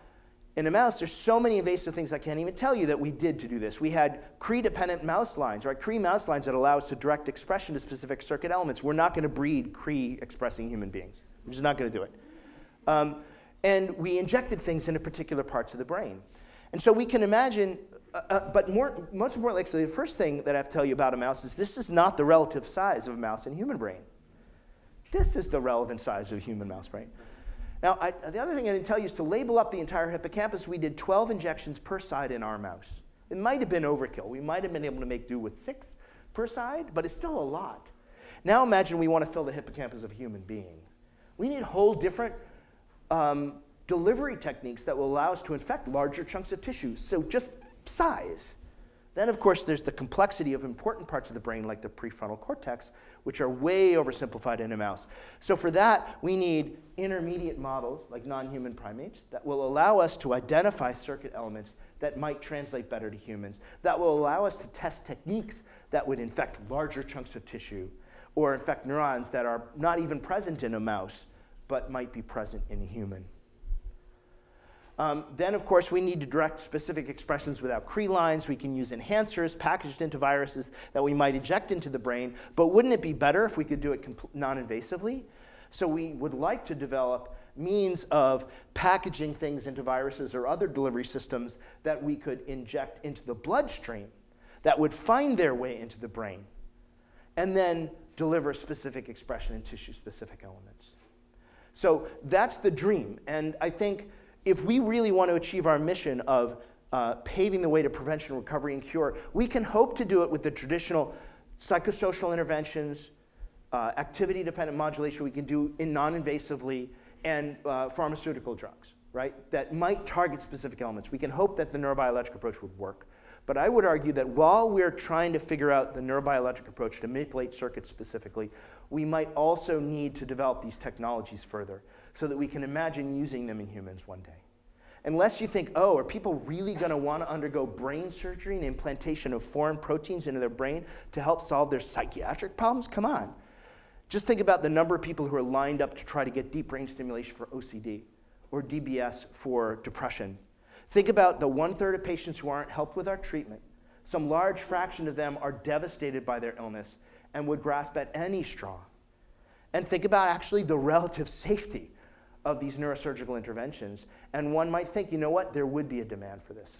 in a mouse, there's so many invasive things I can't even tell you that we did to do this. We had Cre-dependent mouse lines, right? Cre mouse lines that allow us to direct expression to specific circuit elements. We're not going to breed Cre expressing human beings. We're just not going to do it. Um, and we injected things into particular parts of the brain. And so we can imagine, uh, uh, but more, most importantly, actually, the first thing that I have to tell you about a mouse is this is not the relative size of a mouse and human brain. This is the relevant size of a human mouse brain. Now, I, the other thing I didn't tell you is to label up the entire hippocampus, we did 12 injections per side in our mouse. It might have been overkill. We might have been able to make do with six per side, but it's still a lot. Now imagine we want to fill the hippocampus of a human being. We need whole different um, delivery techniques that will allow us to infect larger chunks of tissue. So just size. Then, of course, there's the complexity of important parts of the brain, like the prefrontal cortex, which are way oversimplified in a mouse. So for that, we need intermediate models, like non-human primates, that will allow us to identify circuit elements that might translate better to humans, that will allow us to test techniques that would infect larger chunks of tissue, or infect neurons that are not even present in a mouse, but might be present in a human. Um, then, of course, we need to direct specific expressions without Cre lines. We can use enhancers packaged into viruses that we might inject into the brain. But wouldn't it be better if we could do it non-invasively? So we would like to develop means of packaging things into viruses or other delivery systems that we could inject into the bloodstream that would find their way into the brain and then deliver specific expression in tissue-specific elements. So that's the dream. And I think if we really want to achieve our mission of uh, paving the way to prevention, recovery, and cure, we can hope to do it with the traditional psychosocial interventions, uh, activity-dependent modulation we can do in non-invasively, and uh, pharmaceutical drugs, right, that might target specific elements. We can hope that the neurobiologic approach would work. But I would argue that while we're trying to figure out the neurobiologic approach to manipulate circuits specifically, we might also need to develop these technologies further so that we can imagine using them in humans one day. Unless you think, oh, are people really going to want to undergo brain surgery and implantation of foreign proteins into their brain to help solve their psychiatric problems? Come on. Just think about the number of people who are lined up to try to get deep brain stimulation for OCD or DBS for depression. Think about the one third of patients who aren't helped with our treatment. Some large fraction of them are devastated by their illness and would grasp at any straw. And think about actually the relative safety of these neurosurgical interventions. And one might think, you know what, there would be a demand for this,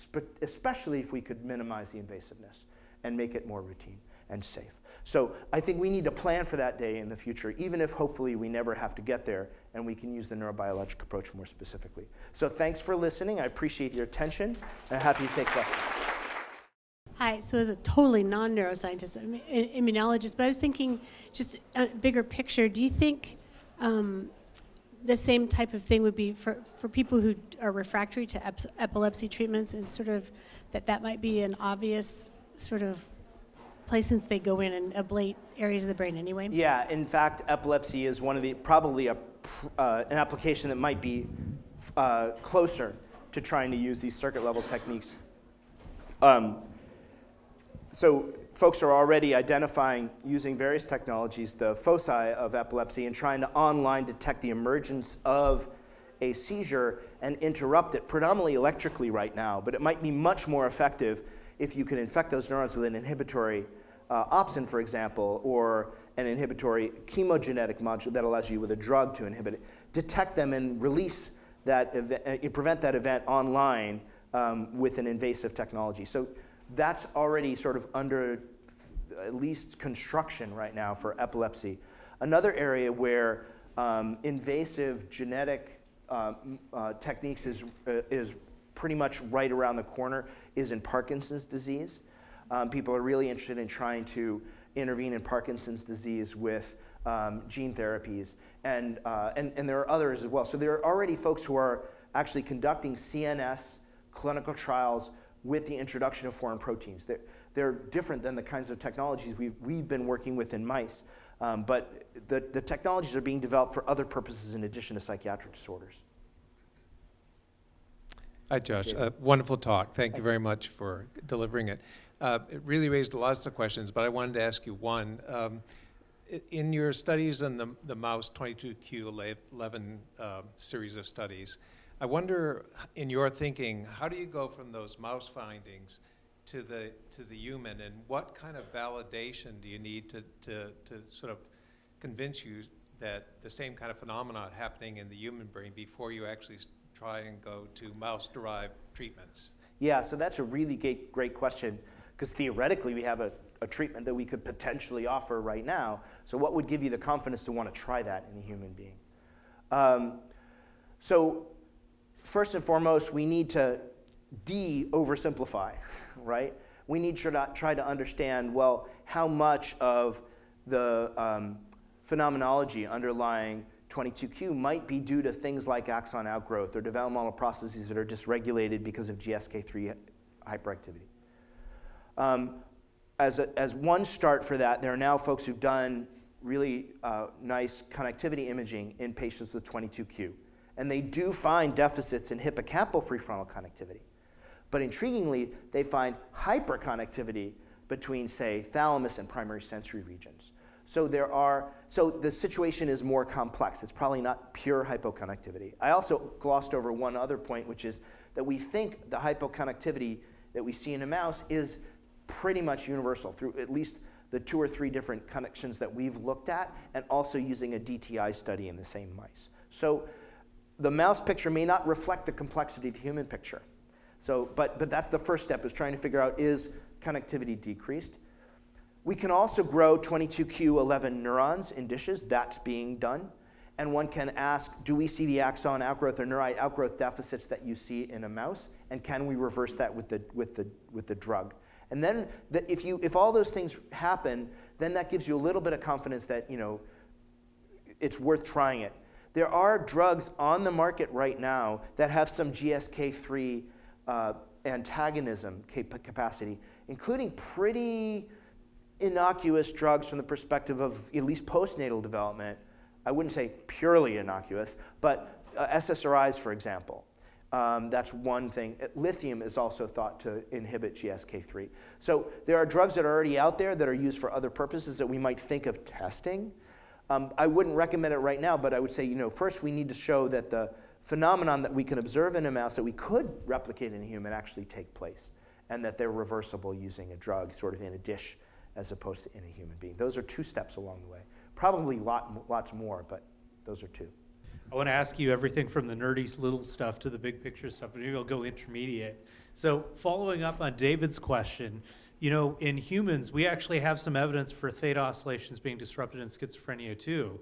especially if we could minimize the invasiveness and make it more routine and safe. So I think we need to plan for that day in the future, even if hopefully we never have to get there and we can use the neurobiologic approach more specifically. So thanks for listening. I appreciate your attention and happy to take questions. Hi, so as a totally non-neuroscientist, immunologist, but I was thinking just a bigger picture, do you think um, the same type of thing would be for, for people who are refractory to ep epilepsy treatments and sort of that that might be an obvious sort of place since they go in and ablate areas of the brain anyway? Yeah, in fact, epilepsy is one of the, probably a, uh, an application that might be uh, closer to trying to use these circuit level techniques. Um, so folks are already identifying, using various technologies, the foci of epilepsy and trying to online detect the emergence of a seizure and interrupt it, predominantly electrically right now, but it might be much more effective if you can infect those neurons with an inhibitory uh, opsin, for example, or an inhibitory chemogenetic module that allows you with a drug to inhibit it, detect them and release that event, uh, prevent that event online um, with an invasive technology. So that's already sort of under at least construction right now for epilepsy. Another area where um, invasive genetic uh, uh, techniques is, uh, is pretty much right around the corner is in Parkinson's disease. Um, people are really interested in trying to intervene in Parkinson's disease with um, gene therapies. And, uh, and, and there are others as well. So there are already folks who are actually conducting CNS clinical trials with the introduction of foreign proteins. They're, they're different than the kinds of technologies we've, we've been working with in mice. Um, but the, the technologies are being developed for other purposes in addition to psychiatric disorders. Hi, Josh. Uh, wonderful talk. Thank Thanks. you very much for delivering it. Uh, it really raised lots of questions, but I wanted to ask you one. Um, in your studies on the, the mouse 22q11 uh, series of studies, I wonder, in your thinking, how do you go from those mouse findings to the, to the human, and what kind of validation do you need to, to, to sort of convince you that the same kind of phenomena happening in the human brain before you actually try and go to mouse-derived treatments? Yeah, so that's a really great, great question because theoretically we have a, a treatment that we could potentially offer right now. So what would give you the confidence to want to try that in a human being? Um, so first and foremost, we need to de-oversimplify, right? We need to try to understand, well, how much of the um, phenomenology underlying 22q might be due to things like axon outgrowth or developmental processes that are dysregulated because of GSK3 hyperactivity. Um, as, a, as one start for that, there are now folks who've done really uh, nice connectivity imaging in patients with 22q. And they do find deficits in hippocampal prefrontal connectivity. But intriguingly, they find hyperconnectivity between, say, thalamus and primary sensory regions. So there are, so the situation is more complex. It's probably not pure hypoconnectivity. I also glossed over one other point, which is that we think the hypoconnectivity that we see in a mouse is pretty much universal through at least the two or three different connections that we've looked at, and also using a DTI study in the same mice. So the mouse picture may not reflect the complexity of the human picture. So, but, but that's the first step is trying to figure out is connectivity decreased. We can also grow 22q11 neurons in dishes. That's being done. And one can ask, do we see the axon outgrowth or neurite outgrowth deficits that you see in a mouse? And can we reverse that with the, with the, with the drug? And then the, if, you, if all those things happen, then that gives you a little bit of confidence that you know, it's worth trying it. There are drugs on the market right now that have some GSK3 uh, antagonism cap capacity, including pretty innocuous drugs from the perspective of at least postnatal development. I wouldn't say purely innocuous, but uh, SSRIs, for example. Um, that's one thing. Uh, lithium is also thought to inhibit GSK3. So there are drugs that are already out there that are used for other purposes that we might think of testing. Um, I wouldn't recommend it right now, but I would say, you know, first we need to show that the phenomenon that we can observe in a mouse that we could replicate in a human actually take place and that they're reversible using a drug sort of in a dish as opposed to in a human being. Those are two steps along the way. Probably lot, lots more, but those are two. I want to ask you everything from the nerdy little stuff to the big picture stuff, but maybe I'll go intermediate. So, following up on David's question, you know, in humans, we actually have some evidence for theta oscillations being disrupted in schizophrenia too.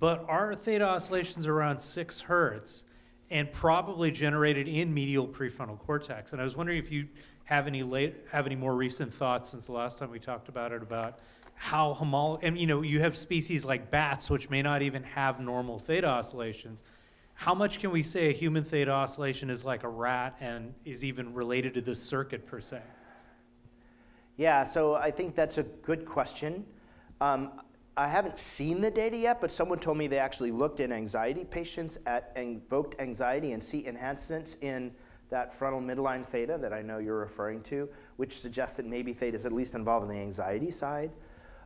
But our theta oscillations are around six hertz and probably generated in medial prefrontal cortex. And I was wondering if you have any late, have any more recent thoughts since the last time we talked about it about how homolog and you know you have species like bats which may not even have normal theta oscillations. How much can we say a human theta oscillation is like a rat and is even related to this circuit per se? Yeah, so I think that's a good question. Um, I haven't seen the data yet, but someone told me they actually looked in anxiety patients at invoked anxiety and see enhancements in that frontal midline theta that I know you're referring to, which suggests that maybe theta is at least involved in the anxiety side.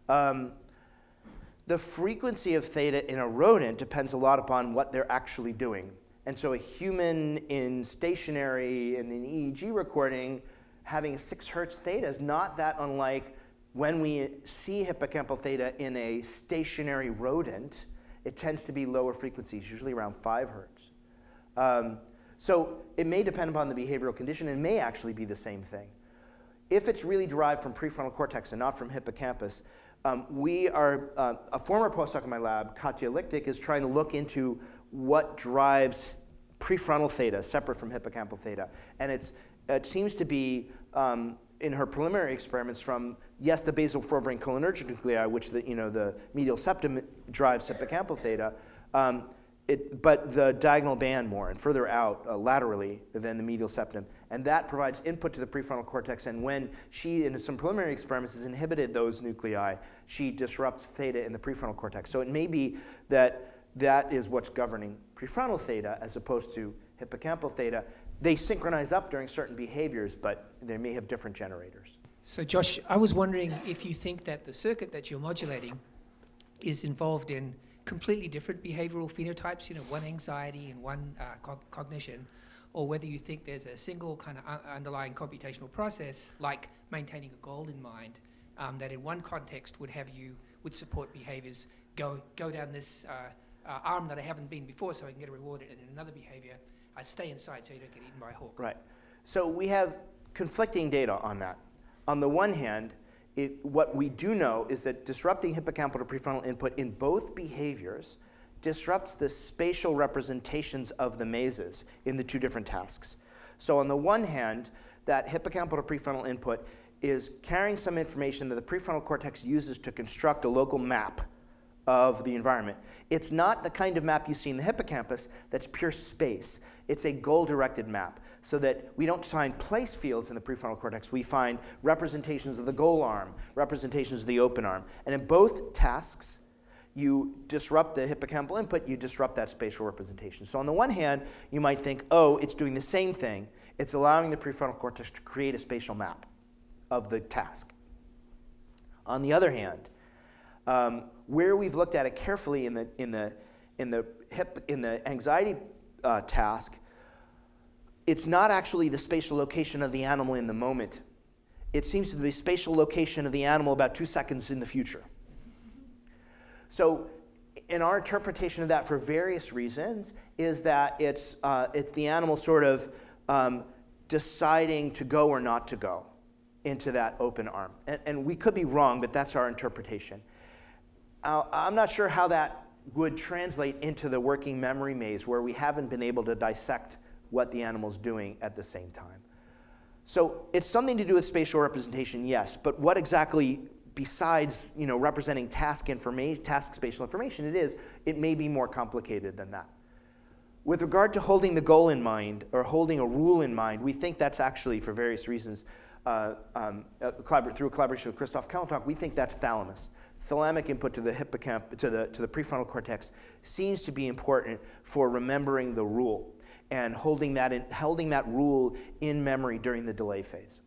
Um, the frequency of theta in a rodent depends a lot upon what they're actually doing. And so a human in stationary in an EEG recording having a 6 hertz theta is not that unlike when we see hippocampal theta in a stationary rodent, it tends to be lower frequencies, usually around 5 hertz. Um, so it may depend upon the behavioral condition and may actually be the same thing. If it's really derived from prefrontal cortex and not from hippocampus, um, we are, uh, a former postdoc in my lab, Katja Lichtig, is trying to look into what drives prefrontal theta separate from hippocampal theta. And it's, it seems to be um, in her preliminary experiments from, yes, the basal forebrain cholinergic nuclei, which the, you know, the medial septum drives hippocampal theta, um, it, but the diagonal band more and further out uh, laterally than the medial septum. And that provides input to the prefrontal cortex. And when she, in some preliminary experiments, has inhibited those nuclei, she disrupts theta in the prefrontal cortex. So it may be that that is what's governing prefrontal theta as opposed to hippocampal theta they synchronize up during certain behaviors, but they may have different generators. So, Josh, I was wondering if you think that the circuit that you're modulating is involved in completely different behavioral phenotypes, you know, one anxiety and one uh, co- cognition, or whether you think there's a single kind of un- underlying computational process, like maintaining a goal in mind, um, that in one context would have you would support behaviors go go down this uh, uh, arm that I haven't been before, so I can get a reward, in another behavior, I stay inside so you don't get eaten by a hawk. Right. So we have conflicting data on that. On the one hand, it, what we do know is that disrupting hippocampal to prefrontal input in both behaviors disrupts the spatial representations of the mazes in the two different tasks. So on the one hand, that hippocampal to prefrontal input is carrying some information that the prefrontal cortex uses to construct a local map of the environment. It's not the kind of map you see in the hippocampus that's pure space. It's a goal-directed map so that we don't find place fields in the prefrontal cortex. We find representations of the goal arm, representations of the open arm. And in both tasks, you disrupt the hippocampal input, you disrupt that spatial representation. So on the one hand, you might think, oh, it's doing the same thing. It's allowing the prefrontal cortex to create a spatial map of the task. On the other hand, um, where we've looked at it carefully in the, in the, in the, hip, in the anxiety uh, task, it's not actually the spatial location of the animal in the moment. It seems to be spatial location of the animal about two seconds in the future. So, in our interpretation of that, for various reasons, is that it's, uh, it's the animal sort of um, deciding to go or not to go into that open arm. And, and we could be wrong, but that's our interpretation. Uh, I'm not sure how that would translate into the working memory maze where we haven't been able to dissect what the animal's doing at the same time. So it's something to do with spatial representation, yes, but what exactly besides you know, representing task, information, task spatial information it is, it may be more complicated than that. With regard to holding the goal in mind or holding a rule in mind, we think that's actually, for various reasons, uh, um, uh, through a collaboration with Christoph Kellendonk, we think that's thalamus. Thalamic input to the hippocamp, to the, to the prefrontal cortex seems to be important for remembering the rule and holding that, in, holding that rule in memory during the delay phase.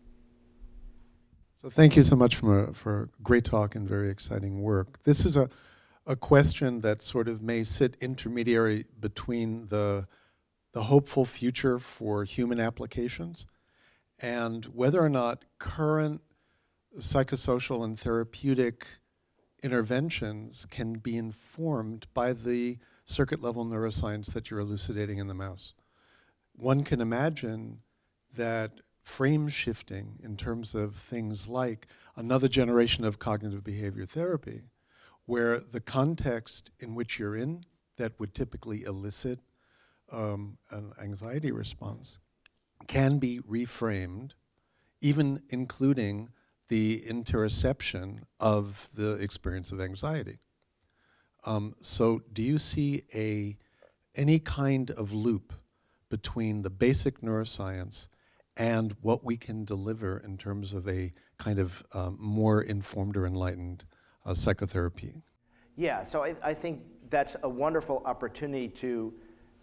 So thank you so much for, for a great talk and very exciting work. This is a, a question that sort of may sit intermediary between the, the hopeful future for human applications and whether or not current psychosocial and therapeutic interventions can be informed by the circuit level neuroscience that you're elucidating in the mouse. One can imagine that frame shifting in terms of things like another generation of cognitive behavior therapy, where the context in which you're in that would typically elicit um, an anxiety response can be reframed, even including the interoception of the experience of anxiety. Um, so, do you see a any kind of loop between the basic neuroscience and what we can deliver in terms of a kind of um, more informed or enlightened uh, psychotherapy? Yeah, so I, I think that's a wonderful opportunity to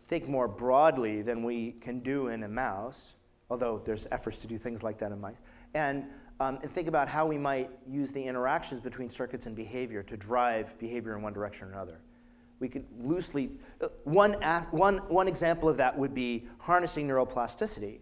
think more broadly than we can do in a mouse, although there's efforts to do things like that in mice, and, um, and think about how we might use the interactions between circuits and behavior to drive behavior in one direction or another. We could loosely, uh, one, one, one example of that would be harnessing neuroplasticity,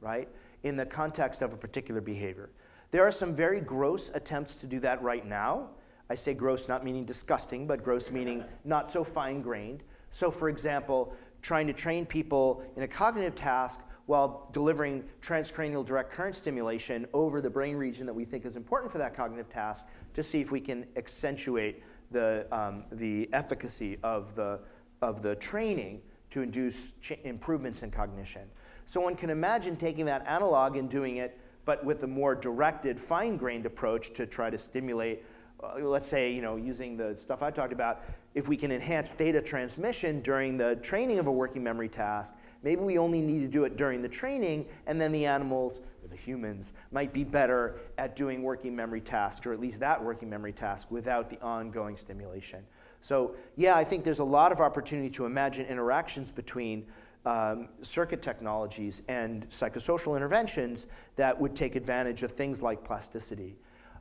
right, in the context of a particular behavior. There are some very gross attempts to do that right now. I say gross not meaning disgusting, but gross meaning not so fine grained. So, for example, trying to train people in a cognitive task while delivering transcranial direct current stimulation over the brain region that we think is important for that cognitive task to see if we can accentuate the, um, the efficacy of the, of the training to induce improvements in cognition. So one can imagine taking that analog and doing it, but with a more directed, fine-grained approach to try to stimulate, uh, let's say, you know, using the stuff I talked about, if we can enhance data transmission during the training of a working memory task, maybe we only need to do it during the training, and then the animals or the humans might be better at doing working memory tasks, or at least that working memory task, without the ongoing stimulation. So, yeah, I think there's a lot of opportunity to imagine interactions between um, circuit technologies and psychosocial interventions that would take advantage of things like plasticity.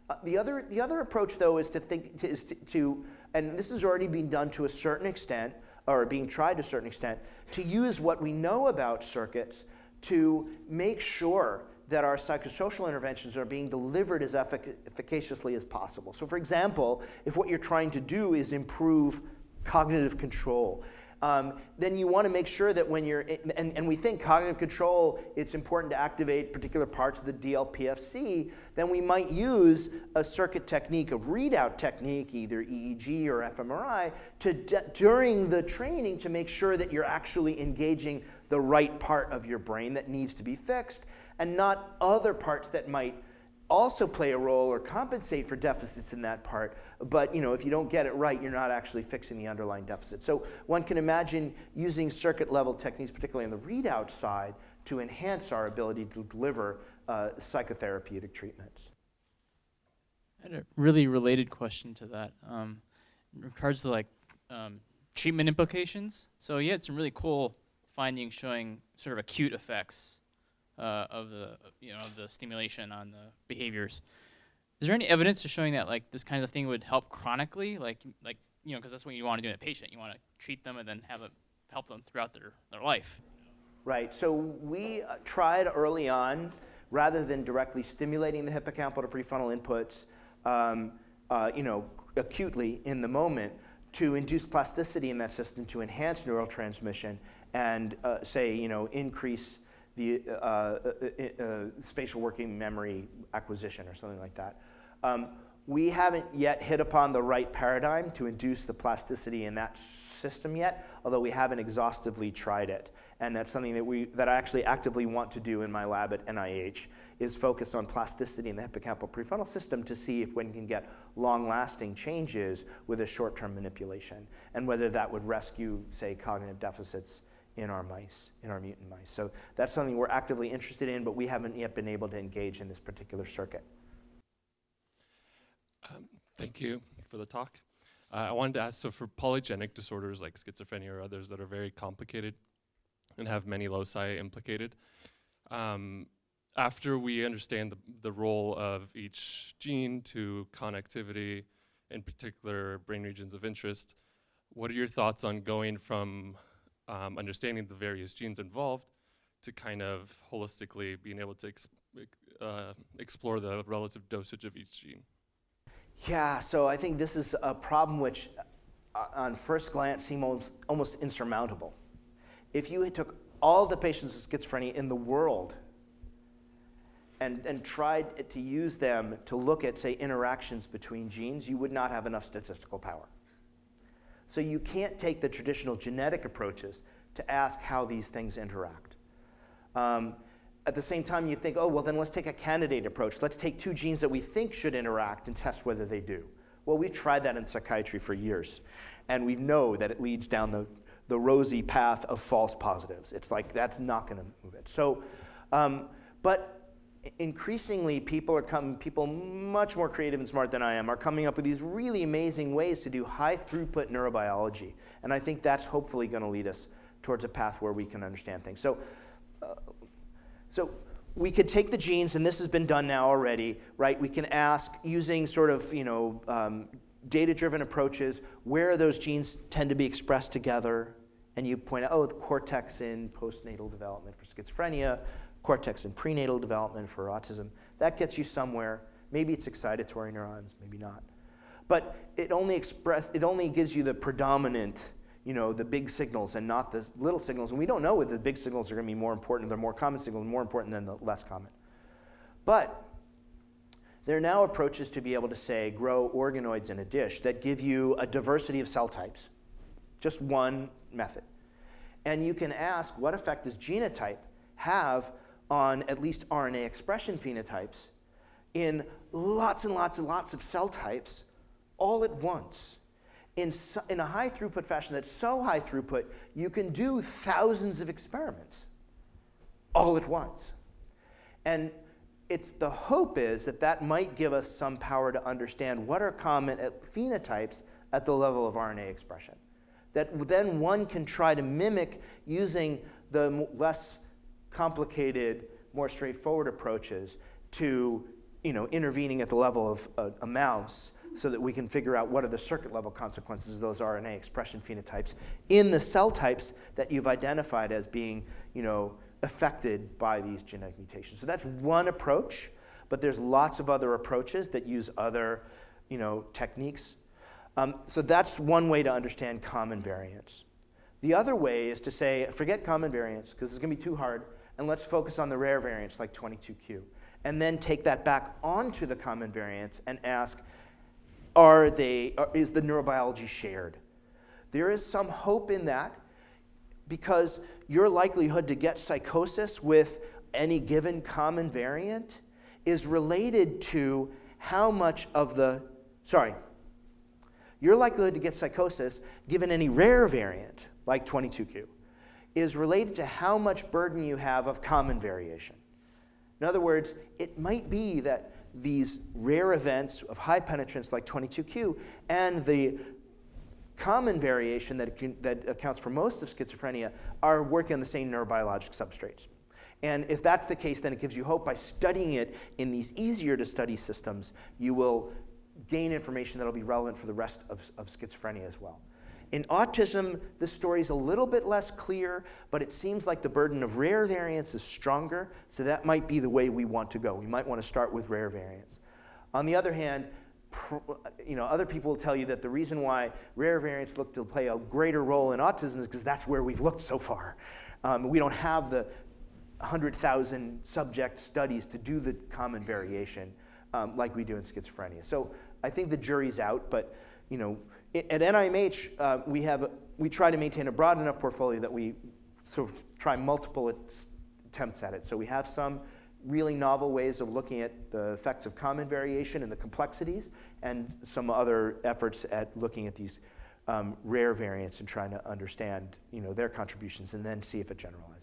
Uh, the, other, the other approach, though, is to think to, is to, to and this is already being done to a certain extent, or being tried to a certain extent, to use what we know about circuits to make sure that our psychosocial interventions are being delivered as effic efficaciously as possible. So, for example, if what you're trying to do is improve cognitive control, um, then you want to make sure that when you're, and, and we think cognitive control, it's important to activate particular parts of the DLPFC, then we might use a circuit technique of readout technique, either EEG or fMRI, to during the training to make sure that you're actually engaging the right part of your brain that needs to be fixed and not other parts that might also play a role or compensate for deficits in that part. But you know, if you don't get it right, you're not actually fixing the underlying deficit. So one can imagine using circuit level techniques, particularly on the readout side, to enhance our ability to deliver uh, psychotherapeutic treatments. I had a really related question to that. Um, in regards to like um, treatment implications. So you had some really cool findings showing sort of acute effects uh, of the you know of the stimulation on the behaviors. Is there any evidence to showing that like this kind of thing would help chronically, like like you know, because that's what you want to do in a patient. You want to treat them and then have it help them throughout their, their life. Right. So we uh, tried early on, rather than directly stimulating the hippocampal to prefrontal inputs, um, uh, you know, acutely in the moment, to induce plasticity in that system to enhance neural transmission and uh, say, you know, increase the uh, uh, uh, uh, spatial working memory acquisition or something like that. Um, we haven't yet hit upon the right paradigm to induce the plasticity in that system yet, although we haven't exhaustively tried it. And that's something that, we, that I actually actively want to do in my lab at NIH, is focus on plasticity in the hippocampal prefrontal system to see if one can get long-lasting changes with a short-term manipulation, and whether that would rescue, say, cognitive deficits in our mice, in our mutant mice. So that's something we're actively interested in, but we haven't yet been able to engage in this particular circuit. Um, thank you for the talk. Uh, I wanted to ask, so for polygenic disorders like schizophrenia or others that are very complicated and have many loci implicated, um, after we understand the, the role of each gene to connectivity, in particular brain regions of interest, what are your thoughts on going from um, understanding the various genes involved to kind of holistically being able to uh, explore the relative dosage of each gene. Yeah, so I think this is a problem which uh, on first glance seems almost insurmountable. If you took all the patients with schizophrenia in the world and, and tried to use them to look at, say, interactions between genes, you would not have enough statistical power. So you can't take the traditional genetic approaches to ask how these things interact. Um, at the same time, you think, oh, well, then let's take a candidate approach. Let's take two genes that we think should interact and test whether they do. Well, we've tried that in psychiatry for years, and we know that it leads down the, the rosy path of false positives. It's like that's not going to move it. So, um, but increasingly people are coming, people much more creative and smart than I am, are coming up with these really amazing ways to do high throughput neurobiology. And I think that's hopefully going to lead us towards a path where we can understand things. So, uh, so we could take the genes, and this has been done now already, right? We can ask using sort of, you know, um, data-driven approaches, where those genes tend to be expressed together, and you point out, oh, the cortex in postnatal development for schizophrenia, cortex in prenatal development for autism. That gets you somewhere. Maybe it's excitatory neurons, maybe not. But it only express, it only gives you the predominant, you know, the big signals and not the little signals. And we don't know whether the big signals are going to be more important, they're more common signals, more important than the less common. But there are now approaches to be able to say grow organoids in a dish that give you a diversity of cell types. Just one method. And you can ask what effect does genotype have on at least RNA expression phenotypes in lots and lots and lots of cell types all at once in, so, in a high throughput fashion that's so high throughput you can do thousands of experiments all at once. And it's the hope is that that might give us some power to understand what are common at phenotypes at the level of RNA expression. That then one can try to mimic using the less complicated, more straightforward approaches to you know, intervening at the level of a, a mouse so that we can figure out what are the circuit level consequences of those RNA expression phenotypes in the cell types that you've identified as being, you know, affected by these genetic mutations. So that's one approach, but there's lots of other approaches that use other, you know, techniques. Um, so that's one way to understand common variants. The other way is to say, forget common variants, because it's going to be too hard, and let's focus on the rare variants like 22q. And then take that back onto the common variants and ask, are they, is the neurobiology shared? There is some hope in that because your likelihood to get psychosis with any given common variant is related to how much of the, sorry, your likelihood to get psychosis given any rare variant, like 22q, is related to how much burden you have of common variation. In other words, it might be that these rare events of high penetrance like 22q and the common variation that, that accounts for most of schizophrenia are working on the same neurobiologic substrates. And if that's the case, then it gives you hope by studying it in these easier to study systems, you will gain information that will be relevant for the rest of, of schizophrenia as well. In autism, the story is a little bit less clear, but it seems like the burden of rare variants is stronger, so that might be the way we want to go. We might want to start with rare variants. On the other hand, you know, other people will tell you that the reason why rare variants look to play a greater role in autism is because that's where we've looked so far. Um, we don't have the 100,000 subject studies to do the common variation um, like we do in schizophrenia. So I think the jury's out, but you know, at NIMH, uh, we, have, we try to maintain a broad enough portfolio that we sort of try multiple attempts at it. So we have some really novel ways of looking at the effects of common variation and the complexities, and some other efforts at looking at these um, rare variants and trying to understand you know, their contributions and then see if it generalizes.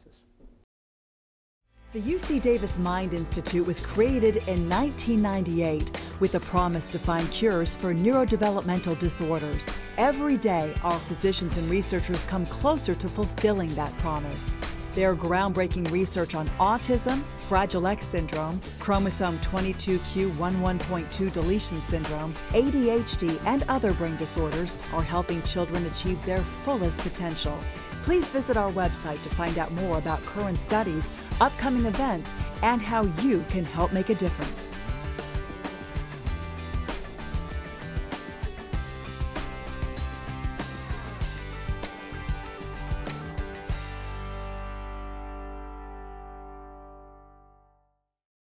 The UC Davis Mind Institute was created in 1998 with a promise to find cures for neurodevelopmental disorders. Every day, our physicians and researchers come closer to fulfilling that promise. Their groundbreaking research on autism, Fragile X syndrome, chromosome 22q11.2 deletion syndrome, ADHD, and other brain disorders are helping children achieve their fullest potential. Please visit our website to find out more about current studies, upcoming events, and how you can help make a difference.